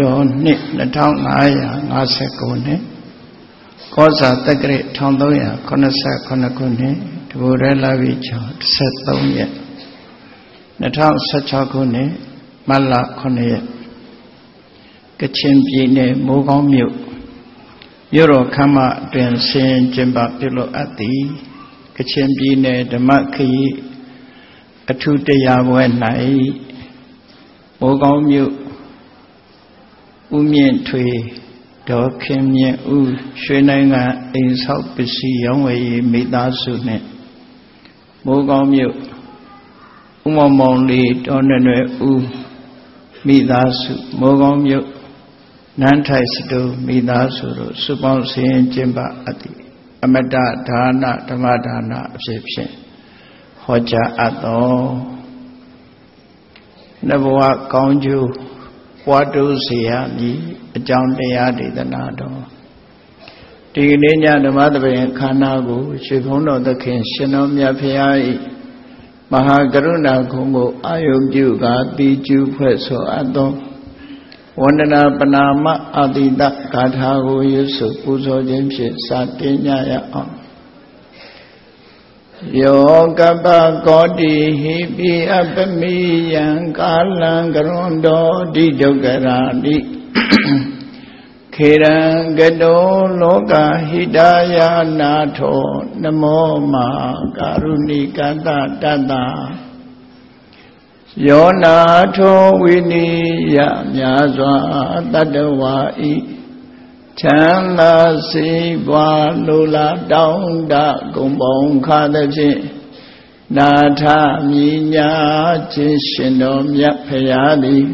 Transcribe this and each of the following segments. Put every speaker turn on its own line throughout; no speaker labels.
တော်နှစ်2559နှစ်ကောဇာတက္ကရာ1389ခုနှစ်တဘူရဲလာပြီ63ရက်2016ခုနှစ်မတ်လ9ရက်ကချင်ပြည်နယ်မိုးကောင်းမြို့မြို့တော်ခမ်းမအတွင်ဆင်ကျင်းပပြုလုပ်အပ်သည်ကချင်ပြည်နယ်ဓမ္မခရီးအထုတရားပွဲ၌မိုးကောင်းမြို့ ဦးမြင့်ထွေဒေါ်ခင်မြင့်ဦးရွှေနိုင်ငံအိမ်ဆောက်ပစ္စည်းရောင်းဝယ်ရေးမိသားစုနှင့်မိုးကောင်းမြို့ဦးမောင်မောင်လေးဒေါ်နွယ်နွယ်ဦးမိသားစုမိုးကောင်းမြို့နန်းထိုင်စတူမိသားစုတို့စုပေါင်းစည်းကျင်းပအပ်သည်အမတဒါနဓမ္မဒါနအဖြစ်ဖြင့်ဟောကြားအပ်သောနဘဝကောင်းကျိုး ပွားတိုးစေရမည်အကြောင်းတရားဒေသနာတော်ဒီကနေ့ညဓမ္မသဘင်ခန္ဓာကိုရွှေဘုန်းတော်သခင်ရှင်တော်မြတ်ဖရာ၏မဟာကရုဏာခုံကိုအာယုပြုကာတိကျူဖွဲ့ဆိုအပ်သောဝန္ဒနာပနာမအတိတဂါထာကိုရွတ်ဆိုပူဇော်ခြင်းဖြင့်စတင်ညရအောင် ယောကပကောတိဟိပိအပမိယံကာလံကရွန်တော်တိဒုက္ခရာတိခေရံကတောလောကဟိတယာနာထောနမောမာကာရုဏိကတတတယောနာထောဝိနိယမြာစွာတတ္တဝါဤ ချမ်းသာစီးပွားလိုလားတောင်းတဂုံပေါင်းခါသဖြင့်နာထမြညာခြင်းရှင်တော်မြတ်ဖရာသည်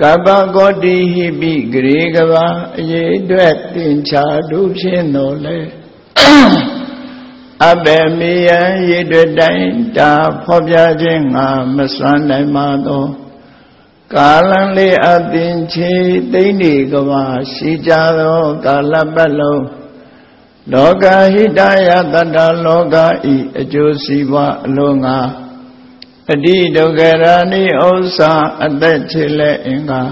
ကပ္ပကောတိဟိပိဂရေကဘာအရေးအတွက်တင်ချာတို့ဖြင့်တော်လဲအဘေမေယံရည်တွေ့တိုင်းတာဖော်ပြခြင်းငါမစွမ်းနိုင်ပါသော ကာလံလေးအသင်ချေသိမ့်နေကဘာရှိကြသောကာလပတ်လုံးလောကဟိတယတတလောကဤအကျိုးစီးပွားအလုံးငါအတိဒုက္ခရာနိဥ္စာအသက်ချေလက်အင်္ဂါ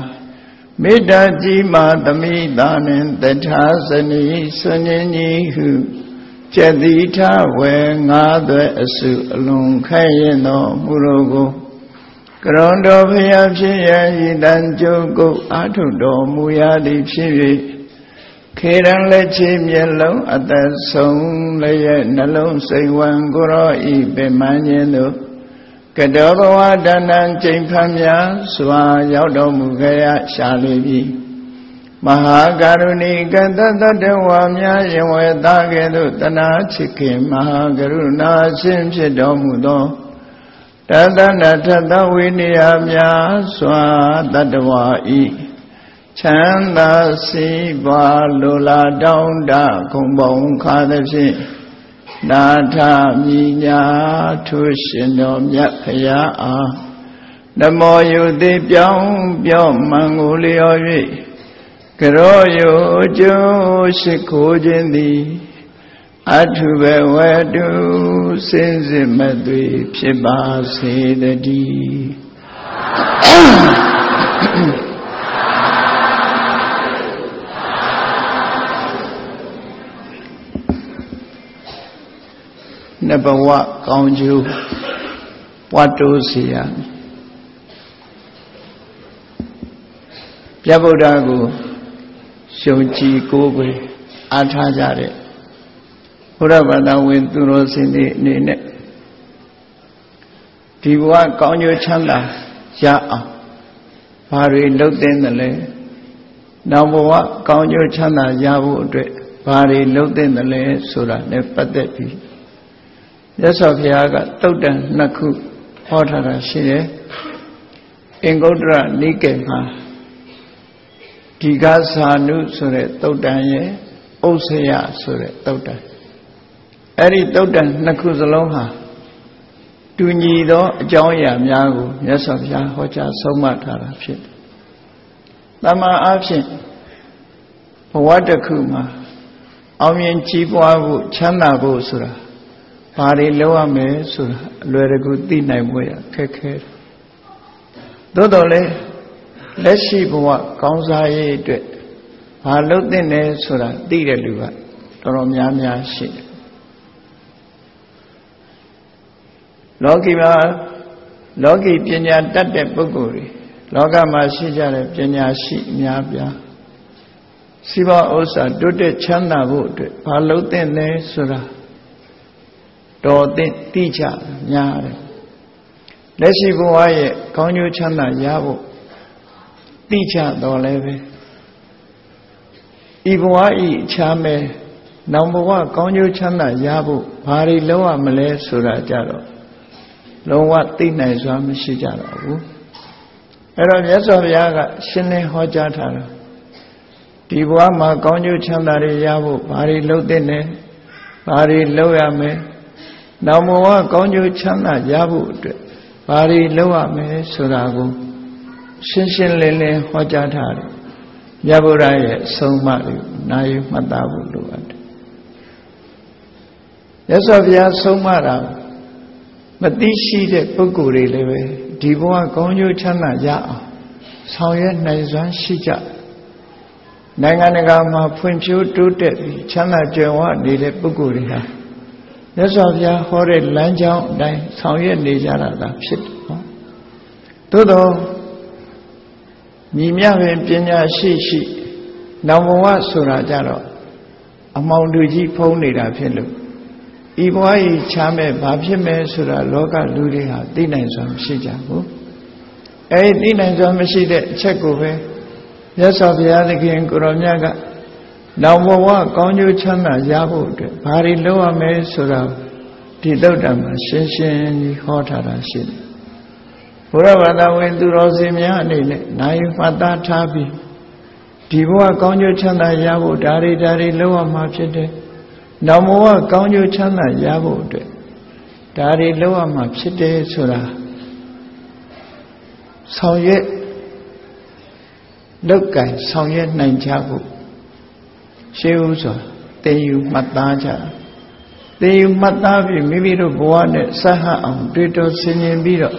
မေတ္တာကြီးမာသမိတာနှင့်တထာဇနီဆွညင်းကြီးဟုကျက်တိထဝေငါးသွဲအစုအလုံးခဲရင်တော်မူတော်ကို ကရုံတော်ဖျားဖြစ်ရဤတန်ကြုတ်ကိုအာထုတော်မူရသည်ဖြစ်၍ခေရန်လက်ချေမျက်လုံးအသက်ဆုံးလည်းရဲ့နှလုံးစိတ်ဝံကိုရောဤပေမန်းခြင်းတို့ကတောဘဝတဏ္ဍကျိန်ဖမ်းများစွာရောက်တော်မူခဲ့ရရှာလိပြီမဟာကရုဏီကတတတဝါများယဝေသားကဲ့သို့တနာချစ်ခင်မဟာကရုဏာရှင်ဖြစ်တော်မူသော တသနာထသဝိနည်းများစွာတတဝါဤချမ်းသာစီးပွားလိုလားတောင်းတခုံပုံခါသဖြင့်နာထမြညာထုရှင်တော်မြတ်ဖရာအားနမောယုတိပြောင်းပြောမှန်ကိုလျော်၍ကရောယုကျိုးရှိခိုးခြင်းသည် အထုဘဝတုစင်စစ်မသွေဖြစ်ပါစေတည်းနှစ်ဘဝကောင်းကျိုးပွားတိုးစေရပြဗုဒ္ဓကိုရှုံကြည်ကိုးကွယ်အားထားကြတဲ့ ဘုရားဘာသာဝင်သူတော်စင်တွေအနေနဲ့ဒီဘဝကောင်းကျိုးချမ်းသာရအောင်ဘာတွေလုပ်သင့်တယ်လဲနောက်ဘဝကောင်းကျိုးချမ်းသာရဖို့အတွက်ဘာတွေလုပ်သင့်တယ်လဲဆိုတာနဲ့ပတ်သက်ပြီးမြတ်စွာဘုရားကတုတ်တန်နှစ်ခုဟောထားတာရှိတယ်အင်္ဂုတ္တရနိကေမှာဒီကသာနုဆိုတဲ့တုတ်တန်ရဲ့ဥစ္ဆယဆိုတဲ့တုတ်တန် အဲ့ဒီတုတ်တန်နှစ်ခုစလုံးဟာတူညီသောအကြောင်းအရာများကိုမြတ်စွာဘုရားဟောကြားဆုံးမထားတာဖြစ်တယ်။တမန်အားဖြင့်ဘဝတစ်ခုမှာအောင်မြင်ကြီးပွားဖို့ချမ်းသာဖို့ဆိုတာဘာတွေလုပ်ရမယ်ဆိုတာအလွယ်တကူသိနိုင်ဖို့ရခက်ခဲတယ်သို့တော်လည်းလက်ရှိဘဝကောင်းစားရေးအတွက်ဘာလုပ်သင့်လဲဆိုတာသိတဲ့လူကတော်တော်များများရှိတယ် လောကီမှာလောကီပညာတတ်တဲ့ပုဂ္ဂိုလ်တွေလောကမှာရှိကြတဲ့ပညာရှိအများပြားစီးပွားဥစ္စာတိုးတက်ချမ်းသာဖို့အတွက်ဘာလုပ်သင့်လဲဆိုတာတော်သင့်သိကြများတယ်လက်ရှိဘဝရဲ့ကောင်းကျိုးချမ်းသာရဖို့သိကြတော်လဲပဲဤဘဝဤချမ်းမဲ့နောင်ဘဝကောင်းကျိုးချမ်းသာရဖို့ဘာတွေလုပ်ရမလဲဆိုတာကြတော့ လုံးဝသိနိုင်စွာမရှိကြတော့ဘူးအဲ့တော့မြတ်စွာဘုရားကရှင်းလင်းဟောကြားထားတာဒီဘဝမှာကောင်းကျိုးချမ်းသာတွေရဖို့ဘာတွေလုပ်သင့်လဲဘာတွေလုပ်ရမလဲနောက်ဘဝကောင်းကျိုးချမ်းသာရဖို့အတွက်ဘာတွေလုပ်ရမလဲဆိုတာကိုရှင်းရှင်းလင်းလင်းဟောကြားထားတယ်မြတ်ဗုဒ္ဓရဲ့အဆုံးအမတွေနာယူမှတ်သားဖို့လိုအပ်တယ်ရသော်ဘုရားဆုံးမတာ မသိရှိတဲ့ပုဂ္ဂိုလ်တွေလည်းပဲဒီဘဝကောင်းကျိုးချမ်းသာရအောင်ဆောင်ရွက်နိုင်စွမ်းရှိကြနိုင်ငံတကာမှာဖွံ့ဖြိုးတိုးတက်ပြီးချမ်းသာကြွယ်ဝနေတဲ့ပုဂ္ဂိုလ်တွေဟာမြတ်စွာဘုရားဟောတဲ့လမ်းကြောင်းအတိုင်းဆောင်ရွက်နေကြတာသာဖြစ်တယ်နော်သို့တော့ညီမြပင်ပညာရှိရှိနောင်ဘဝဆိုတာကြတော့အမောင်လူကြီးဖုံးနေတာဖြစ်လို့ ဤဘဝကြီးချမ်းမဲ့ဘာဖြစ်မဲ့ဆိုတာလောကလူတွေဟာသိနိုင်စွာမရှိကြဘူးအဲဒီသိနိုင်စွာမရှိတဲ့အချက်ကိုပဲမြတ်စွာဘုရားသခင်ကိုရောမြတ်ကနောင်ဘဝကောင်းကျိုးချမ်းသာရဖို့အတွက်ဘာတွေလုပ်ရမလဲဆိုတာဒီသုတ်တံမှာရှင်းရှင်းကြီးဟောထားတာရှိတယ်ဘုရားဘာသာဝင်သူတော်စင်များအနေနဲ့နိုင်မှတ်သားထားပြီးဒီဘဝကောင်းကျိုးချမ်းသာရဖို့ဒါတွေဒါတွေလုပ်ရမှာဖြစ်တယ်။ နောက်ဘဝကောင်းကျိုးချမ်းသာရဖို့အတွက်ဒါတွေလုပ်ရမှာဖြစ်တယ်ဆိုတာဆောင်ရွက်လောက်ကင်ဆောင်ရွက်နိုင်ကြဖို့ရှေးဦးစွာသင်ယူမှတ်သားကြသင်ယူမှတ်သားပြီးမိမိတို့ဘဝနဲ့ဆက်ဟအောင်တွေ့တော်ဆင်ခြင်ပြီးတော့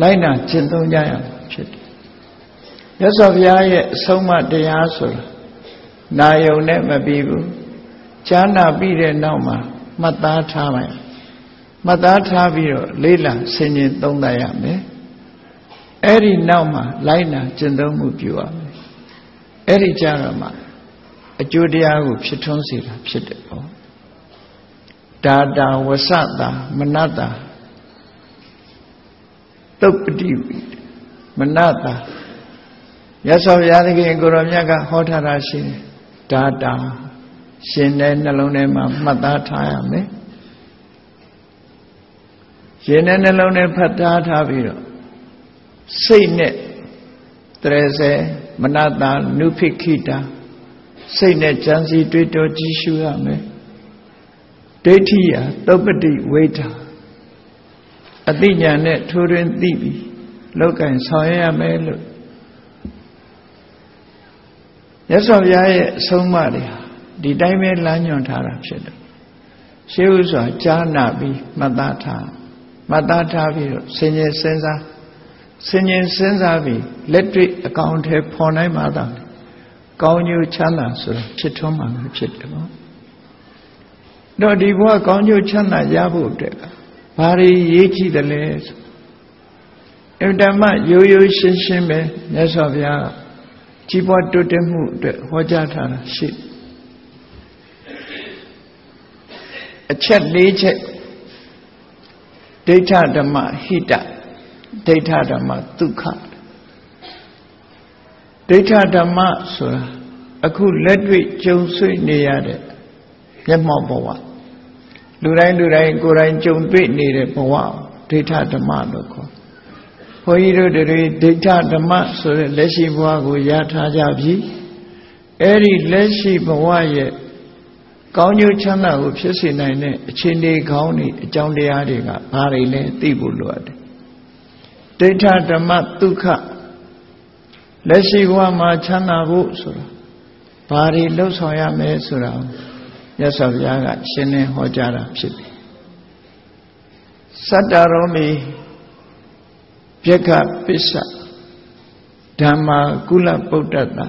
လိုက်နာကျင့်သုံးကြရမှာဖြစ်တယ်။ရသော်ဘုရားရဲ့အဆုံးအမတရားဆိုတာနာယုံနဲ့မပြီးဘူး။ ကြားနာပြီးတဲ့နောက်မှာမှတ်သားထားမယ်။မှတ်သားထားပြီးတော့လေးလံဆင်ခြင်သုံးသပ်ရမယ်။အဲ့ဒီနောက်မှာလိုက်နာကျင့်သုံးမှုပြုရမယ်။အဲ့ဒီကြားရမှာအကျိုးတရားကိုဖြစ်ထွန်းစေတာဖြစ်တယ်ပေါ့။ဒါတာဝဆတာမနတ္တာတုတ်ပတိဝိမနတာရသော်ဘုရားသခင်ကိုရောမြတ်ကဟောထားတာရှိတယ်ဒါတာ ရှင်တဲ့နှလုံးထဲမှာမှတ်သားထားရမယ်ရှင်တဲ့နှလုံးထဲဖတ်သားထားပြီးတော့စိတ်နဲ့တရစေမနတာနုဖိခိတာစိတ်နဲ့ကြံစီတွေးတောကြည့်ရှုရမယ်ဒိဋ္ဌိယသုပ္ပတိဝိဒါအသိဉာဏ်နဲ့ထိုးတွင်သိပြီလောက်ကင်ဆောင်ရရမယ်လို့ရသော်ဘုရားရဲ့အဆုံးအမတွေဟာ ဒီတိုင်းပဲလမ်းညွှန်ထားတာဖြစ်တယ်ရှေးဥစွာကြားနာပြီးမှတ်သားထားမှတ်သားထားပြီးတော့ဆင်ញင်စဉ်းစားဆင်ញင်စဉ်းစားပြီးလက်တွေ့အကောင်အထည်ဖော်နိုင်မှသာကောင်းကျိုးချမ်းသာဆိုတာဖြစ်ထွန်းမှာဖြစ်တယ်ပေါ့တော့ဒီဘဝကောင်းကျိုးချမ်းသာရဖို့အတွက်ကဘာတွေရေးကြည့်တယ်လဲအင်တမရိုးရိုးရှင်းရှင်းပဲမြတ်စွာဘုရားကြီးပွားတိုးတက်မှုအတွက်ဟောကြားထားတာရှိ အချက်၄ချက်ဒိဋ္ဌဓမ္မဟိတဒိဋ္ဌဓမ္မဒုက္ခဒိဋ္ဌဓမ္မဆိုတာအခုလက်တွေ့ကြုံတွေ့နေရတဲ့မျက်မှောက်ဘဝလူတိုင်းလူတိုင်းကိုယ်တိုင်ကြုံတွေ့နေတဲ့ဘဝဒိဋ္ဌဓမ္မလို့ခေါ်ဘုန်းကြီးတို့တွေဒိဋ္ဌဓမ္မဆိုတဲ့လက်ရှိဘဝကိုရထားကြပြီအဲ့ဒီလက်ရှိဘဝရဲ့ ကောင်းကျိုးချမ်းသာကိုဖြစ်စေနိုင်တဲ့အခြေအနေကောင်းတွေအကြောင်းတရားတွေကဘာတွေလဲသိဖို့လိုအပ်တယ်ဒိဋ္ဌဓမ္မဒုက္ခလက်ရှိဘဝမှာချမ်းသာဖို့ဆိုတာဘာတွေလှုပ်ဆောင်ရမလဲဆိုတာမြတ်စွာဘုရားကရှင်းလင်းဟောကြားတာဖြစ်ပြီစတ္တရောမီပြက္ခပစ္စဒဓမ္မာကုလပုဒ္ဒတ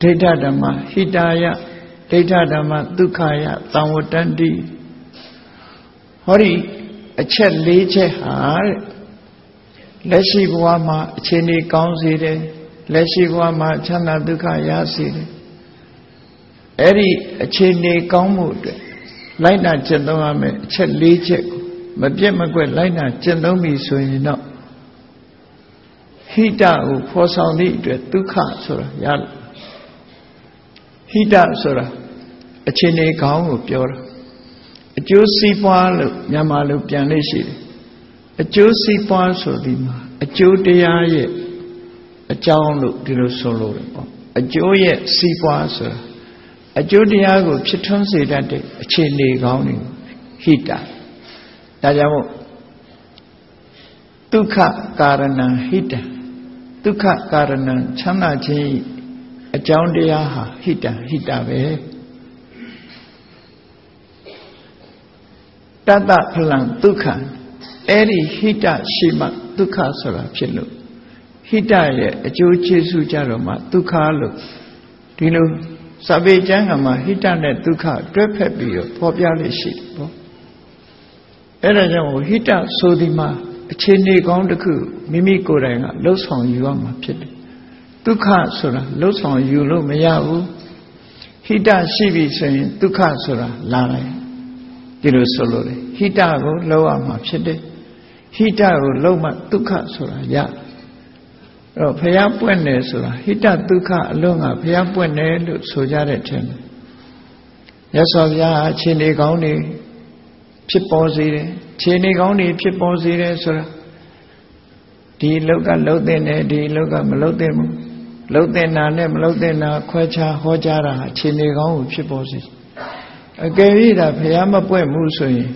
ဒိဋ္ဌဓမ္မဟိတာယ ဒိဋ္ဌဓမ္မဒုက္ခယသံဝတ္တန္တိဟောဒီအချက်၄ချက်ဟာလက်ရှိဘဝမှာအခြေအနေကောင်းစေတယ်လက်ရှိဘဝမှာချမ်းသာဒုက္ခရစေတယ်အဲ့ဒီအခြေအနေကောင်းမှုအတွက်လိုက်နာကျင့်သုံးရမယ်အချက်၄ချက်ကိုမပြတ်မကွက်လိုက်နာကျင့်သုံးပြီဆိုရင်တော့ဟိတကိုဖော်ဆောင်သည့်အတွက်ဒုက္ခဆိုတာရလာ ဟိတဆိုတာအခြေအနေကောင်းကိုပြောတာအကျိုးစီးပွားလို့မြန်မာလိုပြန်လို့ရှိတယ်အကျိုးစီးပွားဆိုဒီမှာအကျိုးတရားရဲ့အကြောင်းလို့ဒီလိုဆိုလို့တယ်ပေါ့အကျိုးရဲ့စီးပွားဆိုတာအကျိုးတရားကိုဖြစ်ထွန်းစေတတ်တဲ့အခြေအနေကောင်းတွေဟိတဒါကြောင့်မို့ဒုက္ခကာရဏဟိတဒုက္ခကာရဏချမ်းသာခြင်း အကြောင်းတရားဟာဟိတဟိတပဲတတဖလံဒုက္ခအဲ့ဒီဟိတရှိမှဒုက္ခဆိုတာဖြစ်လို့ဟိတရဲ့အကျိုးကျေးဇူးကြတော့မှဒုက္ခလို့ဒီလိုစာပေကျမ်းကမှာဟိတနဲ့ဒုက္ခတွဲဖက်ပြီးတော့ဖော်ပြလို့ရှိတယ်ပေါ့အဲ့ဒါကြောင့်ဟိတဆိုဒီမှာအခြေအနေကောင်းတစ်ခုမိမိကိုယ်တိုင်ကလှုပ်ဆောင်ယူရမှာဖြစ်တယ် ဒုက္ခဆိုတာလှုပ်ဆောင်ယူလို့မရဘူးဟိတရှိပြီဆိုရင်ဒုက္ခဆိုတာလာတယ်ဒီလိုဆိုလို့လေဟိတကိုလှုပ်ရမှာဖြစ်တယ်ဟိတကိုလှုပ်မှဒုက္ခဆိုတာရအဲ့တော့ဖះပွင့်တယ်ဆိုတာဟိတဒုက္ခအလုံးကဖះပွင့်တယ်လို့ဆိုကြတဲ့ထင်တယ်ရသော်ဗျာအချိန်လေးကောင်းနေဖြစ်ပေါ်စေတယ်ခြေနေကောင်းနေဖြစ်ပေါ်စေတယ်ဆိုတာဒီလောက်ကလှုပ်တဲ့နဲ့ဒီလောက်ကမလှုပ်တဲ့ဘူး လှုပ်တဲ့နာနဲ့မလှုပ်တဲ့နာခွဲခြားဟောကြားတာခြေနေကောင်းကိုဖြစ်ပေါ်စေအကယ်၍ဒါဖះမပွက်မှုဆိုရင်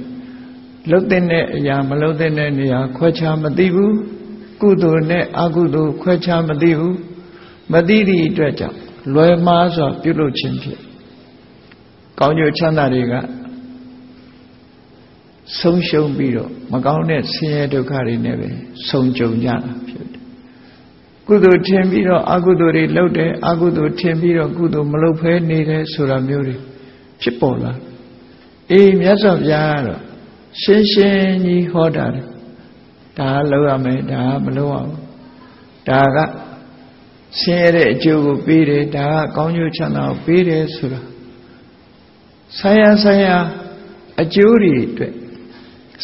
လှုပ်တဲ့အရာမလှုပ်တဲ့နေရာခွဲခြားမသိဘူးကုသိုလ်နဲ့အကုသိုလ်ခွဲခြားမသိဘူးမသိသည့်အတွက်ကြောင့်လွယ်မှားစွာပြုလုပ်ခြင်းဖြစ်ကောင်းကျိုးချမ်းသာတွေကဆုံးရှုံးပြီးတော့မကောင်းတဲ့ဆင်းရဲဒုက္ခတွေနဲ့ပဲဆုံကြုံကြတာဖြစ်တယ် ကုသိုလ်ထင်ပြီးတော့အကုသိုလ်တွေလုပ်တယ်အကုသိုလ်ထင်ပြီးတော့ကုသိုလ်မလုပ်ဖဲနေတယ်ဆိုတာမျိုးတွေဖြစ်ပေါ်လာအေးမြတ်စွာဘုရားကတော့ရှင်းရှင်းကြီးဟောတာတယ်ဒါကလုပ်ရမယ်ဒါကမလုပ်ရဘူးဒါကဆင်းရဲတဲ့အကျိုးကိုပေးတယ်ဒါကကောင်းကျိုးချမ်းသာကိုပေးတယ်ဆိုတာဆိုင်ရာဆိုင်ရာအကျိုးတွေအတွက်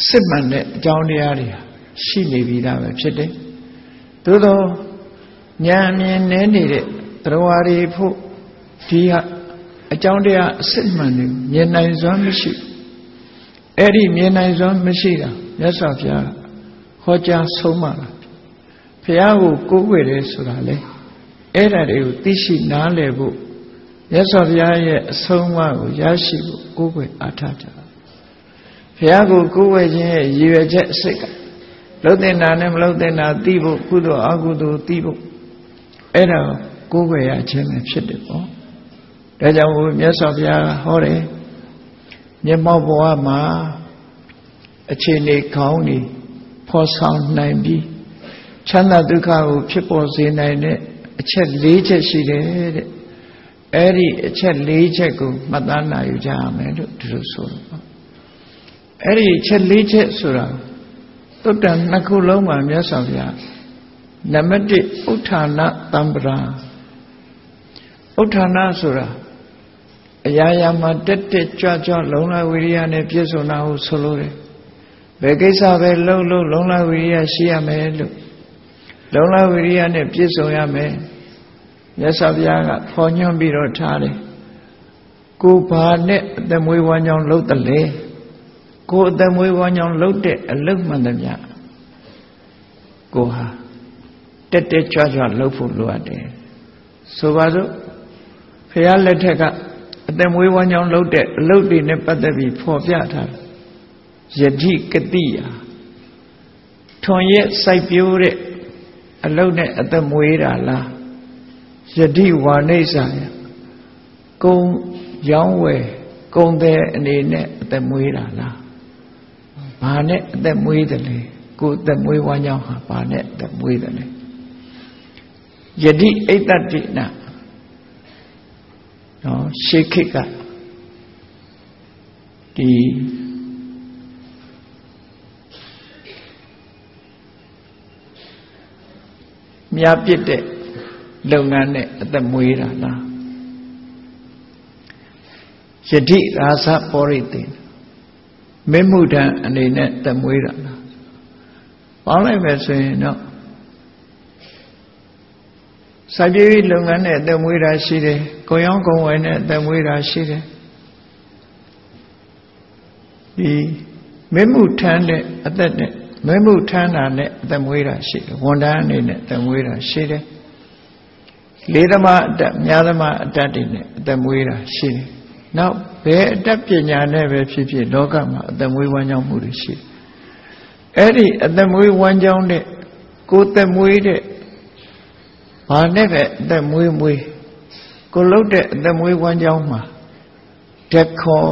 စစ်မှန်တဲ့အကြောင်းတရားတွေရှိနေပြီသားပဲဖြစ်တယ်သို့သော ဉာဏ်မြင်နေနေတဲ့တရားတွေဖို့ဒီဟာအကြောင်းတရားအစစ်မှန်တွေမြင်နိုင်စွမ်းမရှိအဲ့ဒီမြင်နိုင်စွမ်းမရှိတာမြတ်စွာဘုရားဟောကြားဆုံးမတာဘုရားကိုကိုးကွယ်တယ်ဆိုတာလေအဲ့ဒါတွေကိုသိရှိနားလည်ဖို့မြတ်စွာဘုရားရဲ့အဆုံးအမကိုရရှိဖို့ကိုးကွယ်အားထားကြတာဘုရားကိုကိုးကွယ်ခြင်းရဲ့ရည်ရွယ်ချက်အစစ်ကလှုပ်တဲ့နာနဲ့မလှုပ်တဲ့နာသိဖို့ကုသိုလ်အကုသိုလ်သိဖို့ အဲ့ဒါကိုးကွယ်ရခြင်းပဲဖြစ်တယ်ပေါ့ဒါကြောင့်ဘုမြတ်စွာဘုရားဟောတယ်မျက်မှောက်ဘဝမှာအခြေအနေကောင်းနေဖော်ဆောင်နိုင်ပြီးချမ်းသာဒုက္ခကိုဖြစ်ပေါ်စေနိုင်တဲ့အချက်၄ချက်ရှိတယ်တဲ့အဲ့ဒီအချက်၄ချက်ကိုမှတ်သားနိုင်ကြရမယ်လို့ဒီလိုဆိုတော့အဲ့ဒီအချက်၄ချက်ဆိုတာတုတ်တန်နှစ်ခုလုံးမှာမြတ်စွာဘုရား နံပါတ်1ဥဋ္ဌာဏတံပရာဥဋ္ဌာဏဆိုတာအရာရာမှာတက်တက်ကြွကြွလုံလဝိရိယနဲ့ပြည့်စုံတာကိုဆိုလိုတယ်ဘယ်ကိစ္စပဲလှုပ်လှုပ်လုံလဝိရိယရှိရမယ်လို့လုံလဝိရိယနဲ့ပြည့်စုံရမယ်မြတ်စွာဘုရားကဖော်ညွှန်းပြီးတော့ထားတယ်ကိုဘာနဲ့အသက်မွေးဝမ်းကြောင်းလှုပ်တယ်လေကိုအသက်မွေးဝမ်းကြောင်းလှုပ်တဲ့အလုတ်မှန်သမျှကိုဟာ တက်တက်ကြွကြွလှုပ်ဖို့လိုအပ်တယ်ဆိုပါစို့ဖះလက်ထက်ကအသက်မွေးဝမ်းကြောင်းလှုပ်တဲ့အလုတ်တွေနဲ့ပတ်သက်ပြီးဖော်ပြထားတယ်ယတိကတိယာထွန်ရဲ့စိုက်ပျိုးတဲ့အလုတ်နဲ့အသက်မွေးတာလားယတိဝါနိစ္စယကုံရောင်းဝယ်ကုံတဲ့အနေနဲ့အသက်မွေးတာလားဘာနဲ့အသက်မွေးတယ်လဲကိုယ်အသက်မွေးဝမ်းကြောင်းဟာဘာနဲ့အသက်မွေးတယ်လဲ ယတိအိတ္တတိနာနော်ရှေခိကဒီမြားပြစ်တဲ့လုပ်ငန်းနဲ့အသက်မွေးတာလားယတိရာဇပောရိတေမေမှုထံအနေနဲ့သက်မွေးတာလားပေါင်းလိုက်ပဲဆိုရင်တော့ စိုက်ပျိုးရေးလုပ်ငန်းနဲ့အသက်မွေးတာရှိတယ်။ကိုရောင်းကုန်ဝယ်နဲ့အသက်မွေးတာရှိတယ်။ဒီမဲမှုထမ်းတဲ့အသက်နဲ့မဲမှုထမ်းတာနဲ့အသက်မွေးတာရှိတယ်။ဝန်ထမ်းအနေနဲ့အသက်မွေးတာရှိတယ်။လေးသမားအတက်များသမားအတက်တွေနဲ့အသက်မွေးတာရှိတယ်။နောက်ဘယ်အတက်ပညာနဲ့ပဲဖြစ်ဖြစ်လောကမှာအသက်မွေးဝမ်းကြောင်းမှုတွေရှိတယ်။အဲ့ဒီအသက်မွေးဝမ်းကြောင်းတဲ့ကိုယ်သက်မွေးတဲ့ ဘာနဲ့ပဲအသက်မွေးမွေးကိုလှုပ်တဲ့အသက်မွေးဝမ်းကြောင်းမှာတက်ခေါ်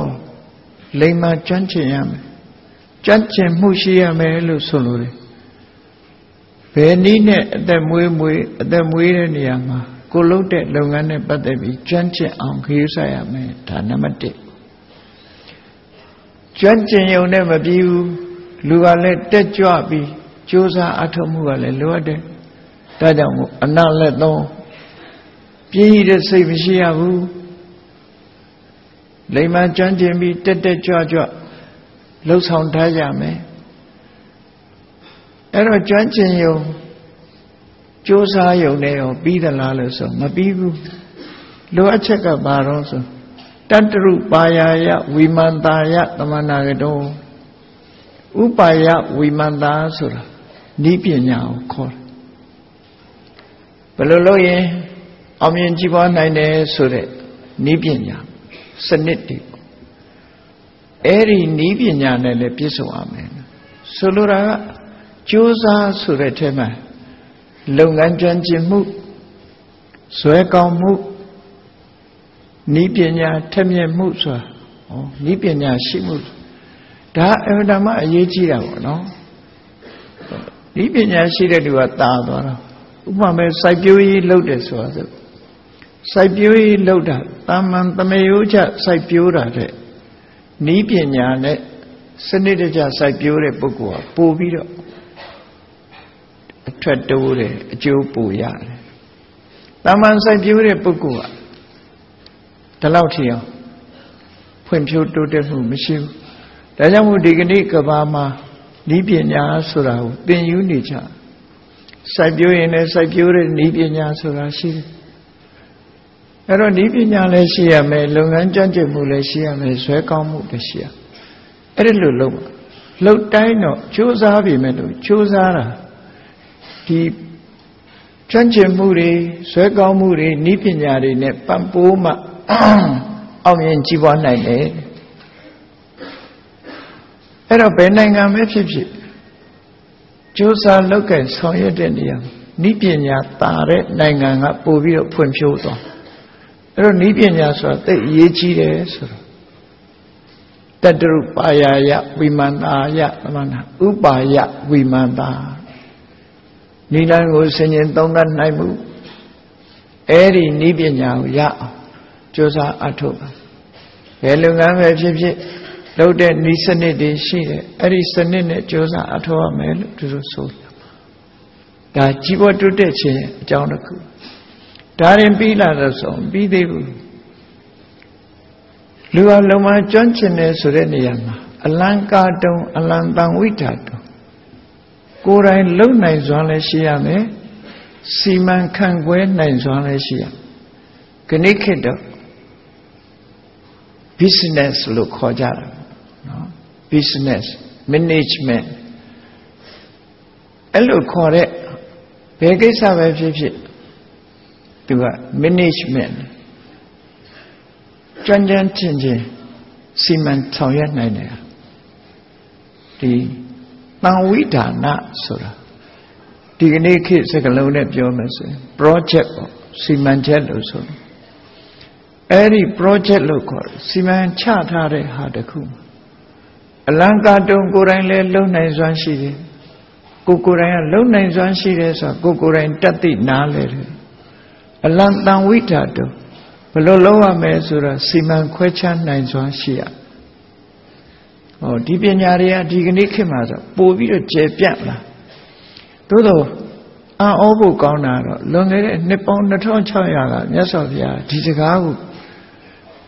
လိမ္မာကျွမ်းကျင်ရမယ်ကျွမ်းကျင်မှုရှိရမယ်လို့ဆိုလိုတယ်ဘယ်နည်းနဲ့အသက်မွေးမွေးအသက်မွေးတဲ့နေရာမှာကိုလှုပ်တဲ့လုပ်ငန်းနဲ့ပတ်သက်ပြီးကျွမ်းကျင်အောင်ခရီးဆက်ရမယ်ဒါနံပါတ်1ကျွမ်းကျင်ရုံနဲ့မပြီးဘူးလူကလည်းတက်ကြွပြီးကြိုးစားအထောက်မှုကလည်းလိုအပ်တယ် ဒါကြောင့်မို့အနလက်သုံးပြည့်တဲ့စိတ်မရှိရဘူးလိမ္မာကျွမ်းကျင်ပြီးတက်တက်ကြွကြွလှုပ်ဆောင်ထားကြမယ်အဲ့တော့ကျွမ်းကျင်ယုံကြိုးစားယုံနဲ့ရောပြီးသလားလို့ဆိုမပြီးဘူးလိုအပ်ချက်ကဘာတော့ဆိုတတ္တရုပါယာယဝိမန္တာယသမဏဂတောဥပါယဝိမန္တာဆိုတာဤပညာကိုခေါ်တယ် ဘယ်လိုလုပ်ရင်အောင်မြင်ကြည်ပွားနိုင်တယ်ဆိုတဲ့ဤပညာစနစ်တွေအဲ့ဒီဤပညာနဲ့လည်းပြည့်စုံရမယ်ဆိုလိုတာကကြိုးစားဆိုတဲ့ထဲမှာလုပ်ငန်းကျွမ်းကျင်မှုဇွဲကောင်းမှုဤပညာထက်မြက်မှုဆိုတာဩဤပညာရှိမှုဒါအမှန်တမ်းအရေးကြီးတာပေါ့နော်ဤပညာရှိတဲ့သူကတာသွားတော့ ဥပမာစိုက်ပျိုးရေးလုပ်တယ်ဆိုတာဆိုစိုက်ပျိုးရေးလုပ်တာတာမန်တမေယိုးချစိုက်ပျိုးတာတဲ့နီးပညာနဲ့စနစ်တကျစိုက်ပျိုးတဲ့ပုဂ္ဂိုလ်ကပို့ပြီးတော့အထွက်တိုးတယ်အကျိုးပိုရတယ်တာမန်စိုက်ပျိုးတဲ့ပုဂ္ဂိုလ်ကဒီလောက်ထီအောင်ဖွံ့ဖြိုးတိုးတက်မှုမရှိဘူးဒါကြောင့်မို့ဒီကနေ့ကဘာမှာဤပညာဆိုတာကိုသင်ယူနေကြ စိုက်ပျိုးရင်လည်းစိုက်ပျိုးတဲ့ဤပညာဆိုတာရှိတယ်အဲ့တော့ဤပညာလည်းရှိရမယ်လုပ်ငန်းကြံ့ကျင်မှုလည်းရှိရမယ်ဇွဲကောင်းမှုလည်းရှိရအဲ့ဒီလိုလုပ်လှုပ်တိုင်းတော့ကြိုးစားပြီမဲ့လို့ကြိုးစားတာဒီကြံ့ကျင်မှုတွေဇွဲကောင်းမှုတွေဤပညာတွေနဲ့ပံ့ပိုးမှအောင်မြင်ကြည်ပွားနိုင်တယ်အဲ့တော့ဘယ်နိုင်ငံပဲဖြစ်ဖြစ် ကြိုးစားလောက်ကဆောင်ရွက်တဲ့နေရာနိပညာတာတဲ့နိုင်ငံကပို့ပြီးတော့ဖွံ့ဖြိုးသွားအဲ့တော့နိပညာဆိုတာသိအရေးကြီးတယ်ဆိုတော့တတ္တရုပါယာယဝိမန္တာယသမဏဥပါယဝိမန္တာနိလန်းကိုဆင်ញင်သုံးသပ်နိုင်မှုအဲ့ဒီနိပညာကိုရအောင်ကြိုးစားအထောက်ပါဘယ်လုပ်ငန်းပဲဖြစ်ဖြစ် လုပ်တဲ့ဤစနစ်တွေရှိတယ်အဲ့ဒီစနစ်နဲ့ကြိုးစားအထောက်ရမယ်လို့သူတို့ဆိုဒါကြီးပွားတိုးတက်ခြင်းအကြောင်းတစ်ခုဒါရင်ပြီးလာတော့ဆိုပြီးသေးဘူးလူအလုံးမကျွမ်းကျင်တယ်ဆိုတဲ့နေရာမှာအလံကာတုံအလံတန်ဝိထာတုံကိုယ်တိုင်လုံနိုင်စွမ်းလည်းရှိရမယ်စီမံခန့်ခွဲနိုင်စွမ်းလည်းရှိရခဏခေတ်တော့ business လို့ခေါ်ကြတာ နော် business management အဲ့လိုခေါ်တဲ့ဘယ်ကိစ္စပဲဖြစ်ဖြစ်သူက management ကြမ်းကြမ်းချင်းချင်းစီမံဆောင်ရွက်နိုင်တယ်ဒီတန်ဝိဒါနဆိုတာဒီကနေ့ခေတ်စကားလုံးနဲ့ပြောမယ်ဆိုရင် project ပေါ့စီမံချက်လို့ဆိုအဲ့ဒီ project လို့ခေါ်တယ်စီမံချထားတဲ့ဟာတခု အလံကာတုံကိုယ်တိုင်လည်းလုံနိုင်စွမ်းရှိတယ်ကိုကိုယ်တိုင်ကလုံနိုင်စွမ်းရှိတယ်ဆိုတာကိုကိုယ်တိုင်တတ်သိနားလဲတယ်အလံတန်ဝိတာတုဘယ်လိုလုပ်ရမလဲဆိုတော့စီမံခွဲခြားနိုင်စွာရှိရဟောဒီပညာတွေကဒီကနေ့ခေတ်မှာဆိုပို့ပြီးတော့ကျေပြန့်လာသို့တော့အံ့ဩဖို့ကောင်းတာတော့လွန်ခဲ့တဲ့နှစ်ပေါင်း2600ကမြတ်စွာဘုရားဒီစကားကို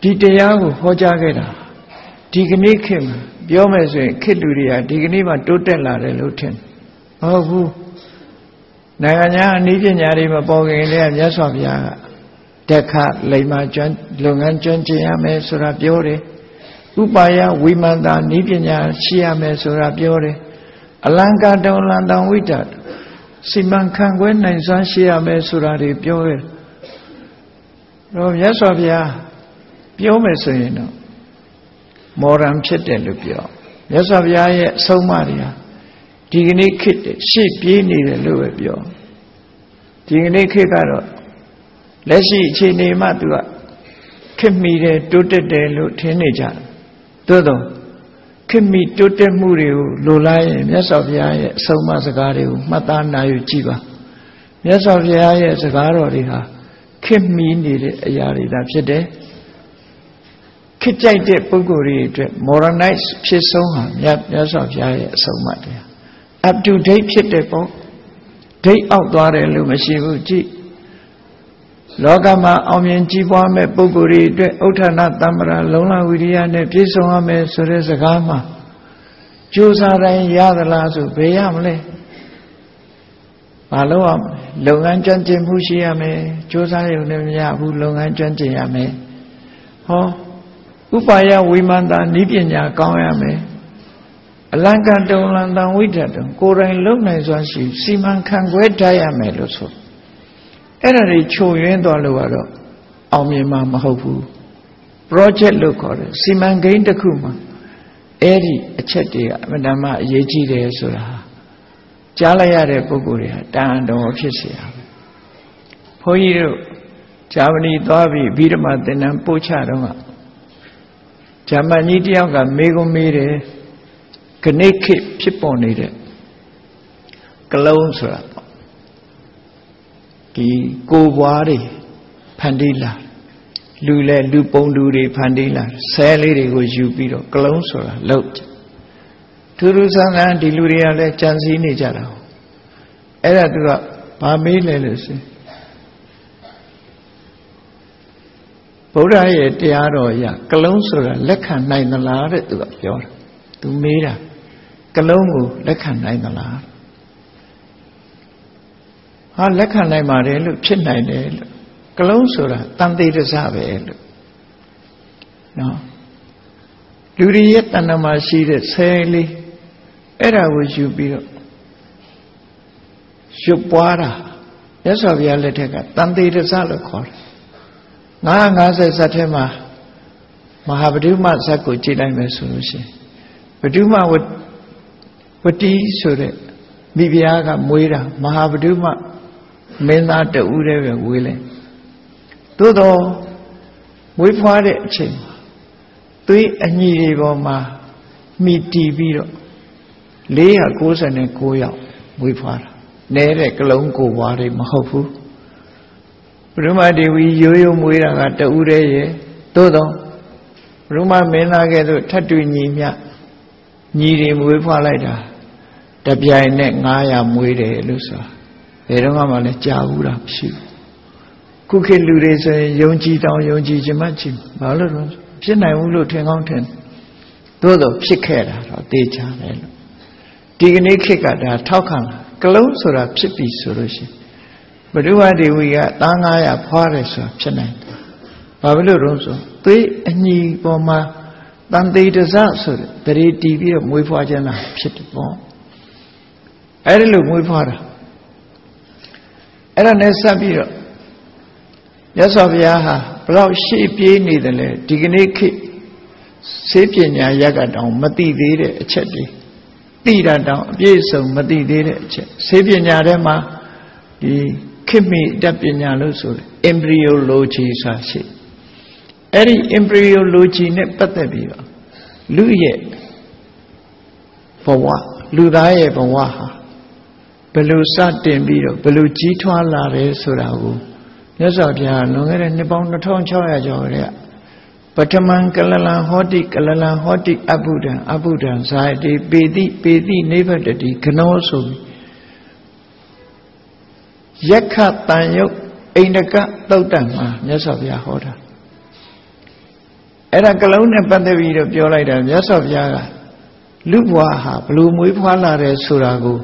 ဒီတရားကိုဟောကြားခဲ့တာ ဒီကနေ့ခေတ်မှာပြောမယ်ဆိုရင်ခေတ်လူတွေကဒီကနေ့မှတိုးတက်လာတယ်လို့ထင်ဟုတ်ဘူးနိုင်ငံခြားအနည်းပညာတွေမပေါ်ခင်တည်းကမြတ်စွာဘုရားကတက်ခလိမ္မာကျွမ်းလုပ်ငန်းကျွမ်းကျင်ရမယ်ဆိုတာပြောတယ်ဥပါယဝိမန္တာနည်းပညာရှိရမယ်ဆိုတာပြောတယ်အလံကာတုံလံတံဝိတ္တစီမံခန့်ခွဲနိုင်စွမ်းရှိရမယ်ဆိုတာတွေပြောတယ်တော့မြတ်စွာဘုရားပြောမယ်ဆိုရင်တော့ မော်ရန်ဖြစ်တယ်လို့ပြောမြတ်စွာဘုရားရဲ့အဆုံးအမတွေဟာဒီကနေ့ခေတ်ရှေ့ပြေးနေတယ်လို့ပဲပြောဒီကနေ့ခေတ်ကတော့လက်ရှိအခြေအနေမှသူကခက်မိတယ်တိုးတက်တယ်လို့ထင်နေကြတယ်သို့တော့ခက်မိတိုးတက်မှုတွေကိုလိုလားရင်မြတ်စွာဘုရားရဲ့အဆုံးအမစကားတွေကိုမှတ်သားနိုင်ယူကြည့်ပါမြတ်စွာဘုရားရဲ့စကားတော်တွေဟာခက်မိနေတဲ့အရာတွေသာဖြစ်တယ် ခစ်ကြိုက်တဲ့ပုဂ္ဂိုလ်တွေအတွက် modernize ဖြစ်ဆုံးဟာမြတ်မြတ်စွာဘုရားရဲ့အဆုံးအမတရား up to date ဖြစ်တဲ့ပေါ့ date အောက်သွားတယ်လို့မရှိဘူးကြည့်လောကမှာအောင်မြင်ကြီးပွားမဲ့ပုဂ္ဂိုလ်တွေအတွက်ဥထာဏတမ္ပရာလုံလဝိရိယနဲ့ပြည့်စုံရမယ်ဆိုတဲ့စကားမှာကြိုးစားတိုင်းရသလားဆိုဘယ်ရမလဲမလို့အောင်လုပ်ငန်းကျွမ်းကျင်မှုရှိရမယ်ကြိုးစားရုံနဲ့မရဘူးလုပ်ငန်းကျွမ်းကျင်ရမယ်ဟော ဥပါယဝိမန္တာဤပညာကောင်းရမယ်အလံကတုံလံတံဝိတ္တတုံကိုယ်တိုင်လုံနိုင်စွာရှိစီမံခန့်ခွဲတတ်ရမယ်လို့ဆိုအဲ့ဒါတွေခြုံရင်းသွားလို့ကတော့အောင်မြင်မှာမဟုတ်ဘူး project လို့ခေါ်တယ်စီမံကိန်းတစ်ခုမှာအဲ့ဒီအချက်တွေကအမှန်တမ်းအရေးကြီးတယ်ဆိုတာကြားလိုက်ရတဲ့ပုဂ္ဂိုလ်တွေဟာတန်တော်ဖြစ်เสียရမယ်ဘုန်းကြီးတို့ဂျာမနီသွားပြီးဗိဓမာသင်္นานပို့ချတော့က ဂျာမန်ကြီးတယောက်ကမေးခွန်းမေးတယ်ခဏိခေဖြစ်ပေါ်နေတဲ့ကလုံးဆိုတာပေါ့ဒီကိုဘွားတွေဖန်တီးလာလူလဲလူပုံလူတွေဖန်တီးလာဆဲလေးတွေကိုယူပြီးတော့ကလုံးဆိုတာလောက်ထူးထူးဆန်းဆန်းဒီလူတွေကလည်းကြံစည်နေကြတာအဲ့ဒါသူကဘာမေးလဲလို့ဆို ဗုဒ္ဓရဲ့တရားတော်အရကလုံးဆိုတာလက်ခံနိုင်သလားတဲ့သူကပြောတာသူမေးတာကလုံးကိုလက်ခံနိုင်သလားဟာလက်ခံနိုင်ပါတယ်လို့ဖြစ်နိုင်တယ်လို့ကလုံးဆိုတာတန်သေးတစပဲလို့နော်လူတွေရဲ့တဏ္ဍမှာရှိတဲ့ဆဲလေးအဲ့ဒါကိုယူပြီးတော့ရွတ်ပွားတာမြတ်စွာဘုရားလက်ထက်ကတန်သေးတစလို့ခေါ်တယ် 950ဇတ်ထဲမှာမဟာဗဒုမဇတ်ကိုကြည့်လိုက်မယ်ဆိုလို့ရှိရင်ဗဒုမဝတိဆိုတဲ့မိဖုရားကမွေးတာမဟာဗဒုမမင်းသားတူးတဲ့ပဲဝေးလဲသို့တော့မွေးဖွားတဲ့အချိန်မှာသွေးအညီတွေပေါ်မှာမိတီးပြီးတော့499ယောက်မွေးဖွားတာနဲတဲ့ကလုံးကိုပွားတွေမဟုတ်ဘူး ဘုရမဒေဝီရိုးရိုးမွေးတာကတူးတဲ့ရဲ့သို့တော့ဘုရမမင်းသားကဲ့သို့ထတ်တူညီမြညီတွေမွေးဖွားလိုက်တာတပြိုင်နဲ့900မွေးတယ်လို့ဆိုတာဘယ်တော့မှလည်းကြာဘူးတာမရှိဘူးခုခေတ်လူတွေဆိုရင်ယုံကြည်တောင်ယုံကြည်ချင်မှချင်ဘာလို့လဲဖြစ်နိုင်ဘူးလို့ထင်ကောင်းထင်သို့တော့ဖြစ်ခဲ့တာတော့တေချာတယ်လို့ဒီကနေ့ခေတ်ကဒါထောက်ခံလာကလုံးဆိုတာဖြစ်ပြီဆိုလို့ရှိရင် ဘဒုဝဒေဝီကသား900ဖွားတယ်ဆိုတာဖြစ်နိုင်တယ်ဘာလို့လို့ဆိုသွေးအညီပေါ်မှာတန်သေးတစဆိုတဲ့တရေတီးပြီးတော့မွေးဖွားခြင်းလားဖြစ်တယ်ပေါ့အဲ့ဒီလိုမွေးဖွားတာအဲ့ဒါနဲ့ဆက်ပြီးတော့ရသော်ဘုရားဟာဘလောက်ရှေ့ပြေးနေတယ်လဲဒီကနေ့ခေတ်စေပညာရက်ကတောင်မသိသေးတဲ့အချက်တွေသိတာတောင်အပြည့်စုံမသိသေးတဲ့အချက်စေပညာထဲမှာဒီ ခေတ်မီတက်ပညာလို့ဆိုတယ် embryology ဆိုတာရှိအဲ့ဒီ embryology နဲ့ပတ်သက်ပြီးတော့လူရဲ့ဘဝလူသားရဲ့ဘဝဟာဘယ်လိုစတင်ပြီးတော့ဘယ်လိုကြီးထွားလာတယ်ဆိုတာကိုမြတ်စွာဘုရားလွန်ခဲ့တဲ့နှစ်ပေါင်း2600ကျော်တဲ့ပထမံကလလံဟောတိကလလံဟောတိအဘုဒံအဘုဒံဇာတိပေတိပေတိနိဗ္ဗတတိခနောဆိုပြီး ယက္ခတန်ယုတ်အိန္ဒကသုတ်တံမှာမြတ်စွာဘုရားဟောတာအဲ့ဒါကလုံးနဲ့ပတ်သက်ပြီးတော့ပြောလိုက်တာမြတ်စွာဘုရားကလူဘွားဟာဘလို့မွေးဖွားလာတယ်ဆိုတာကို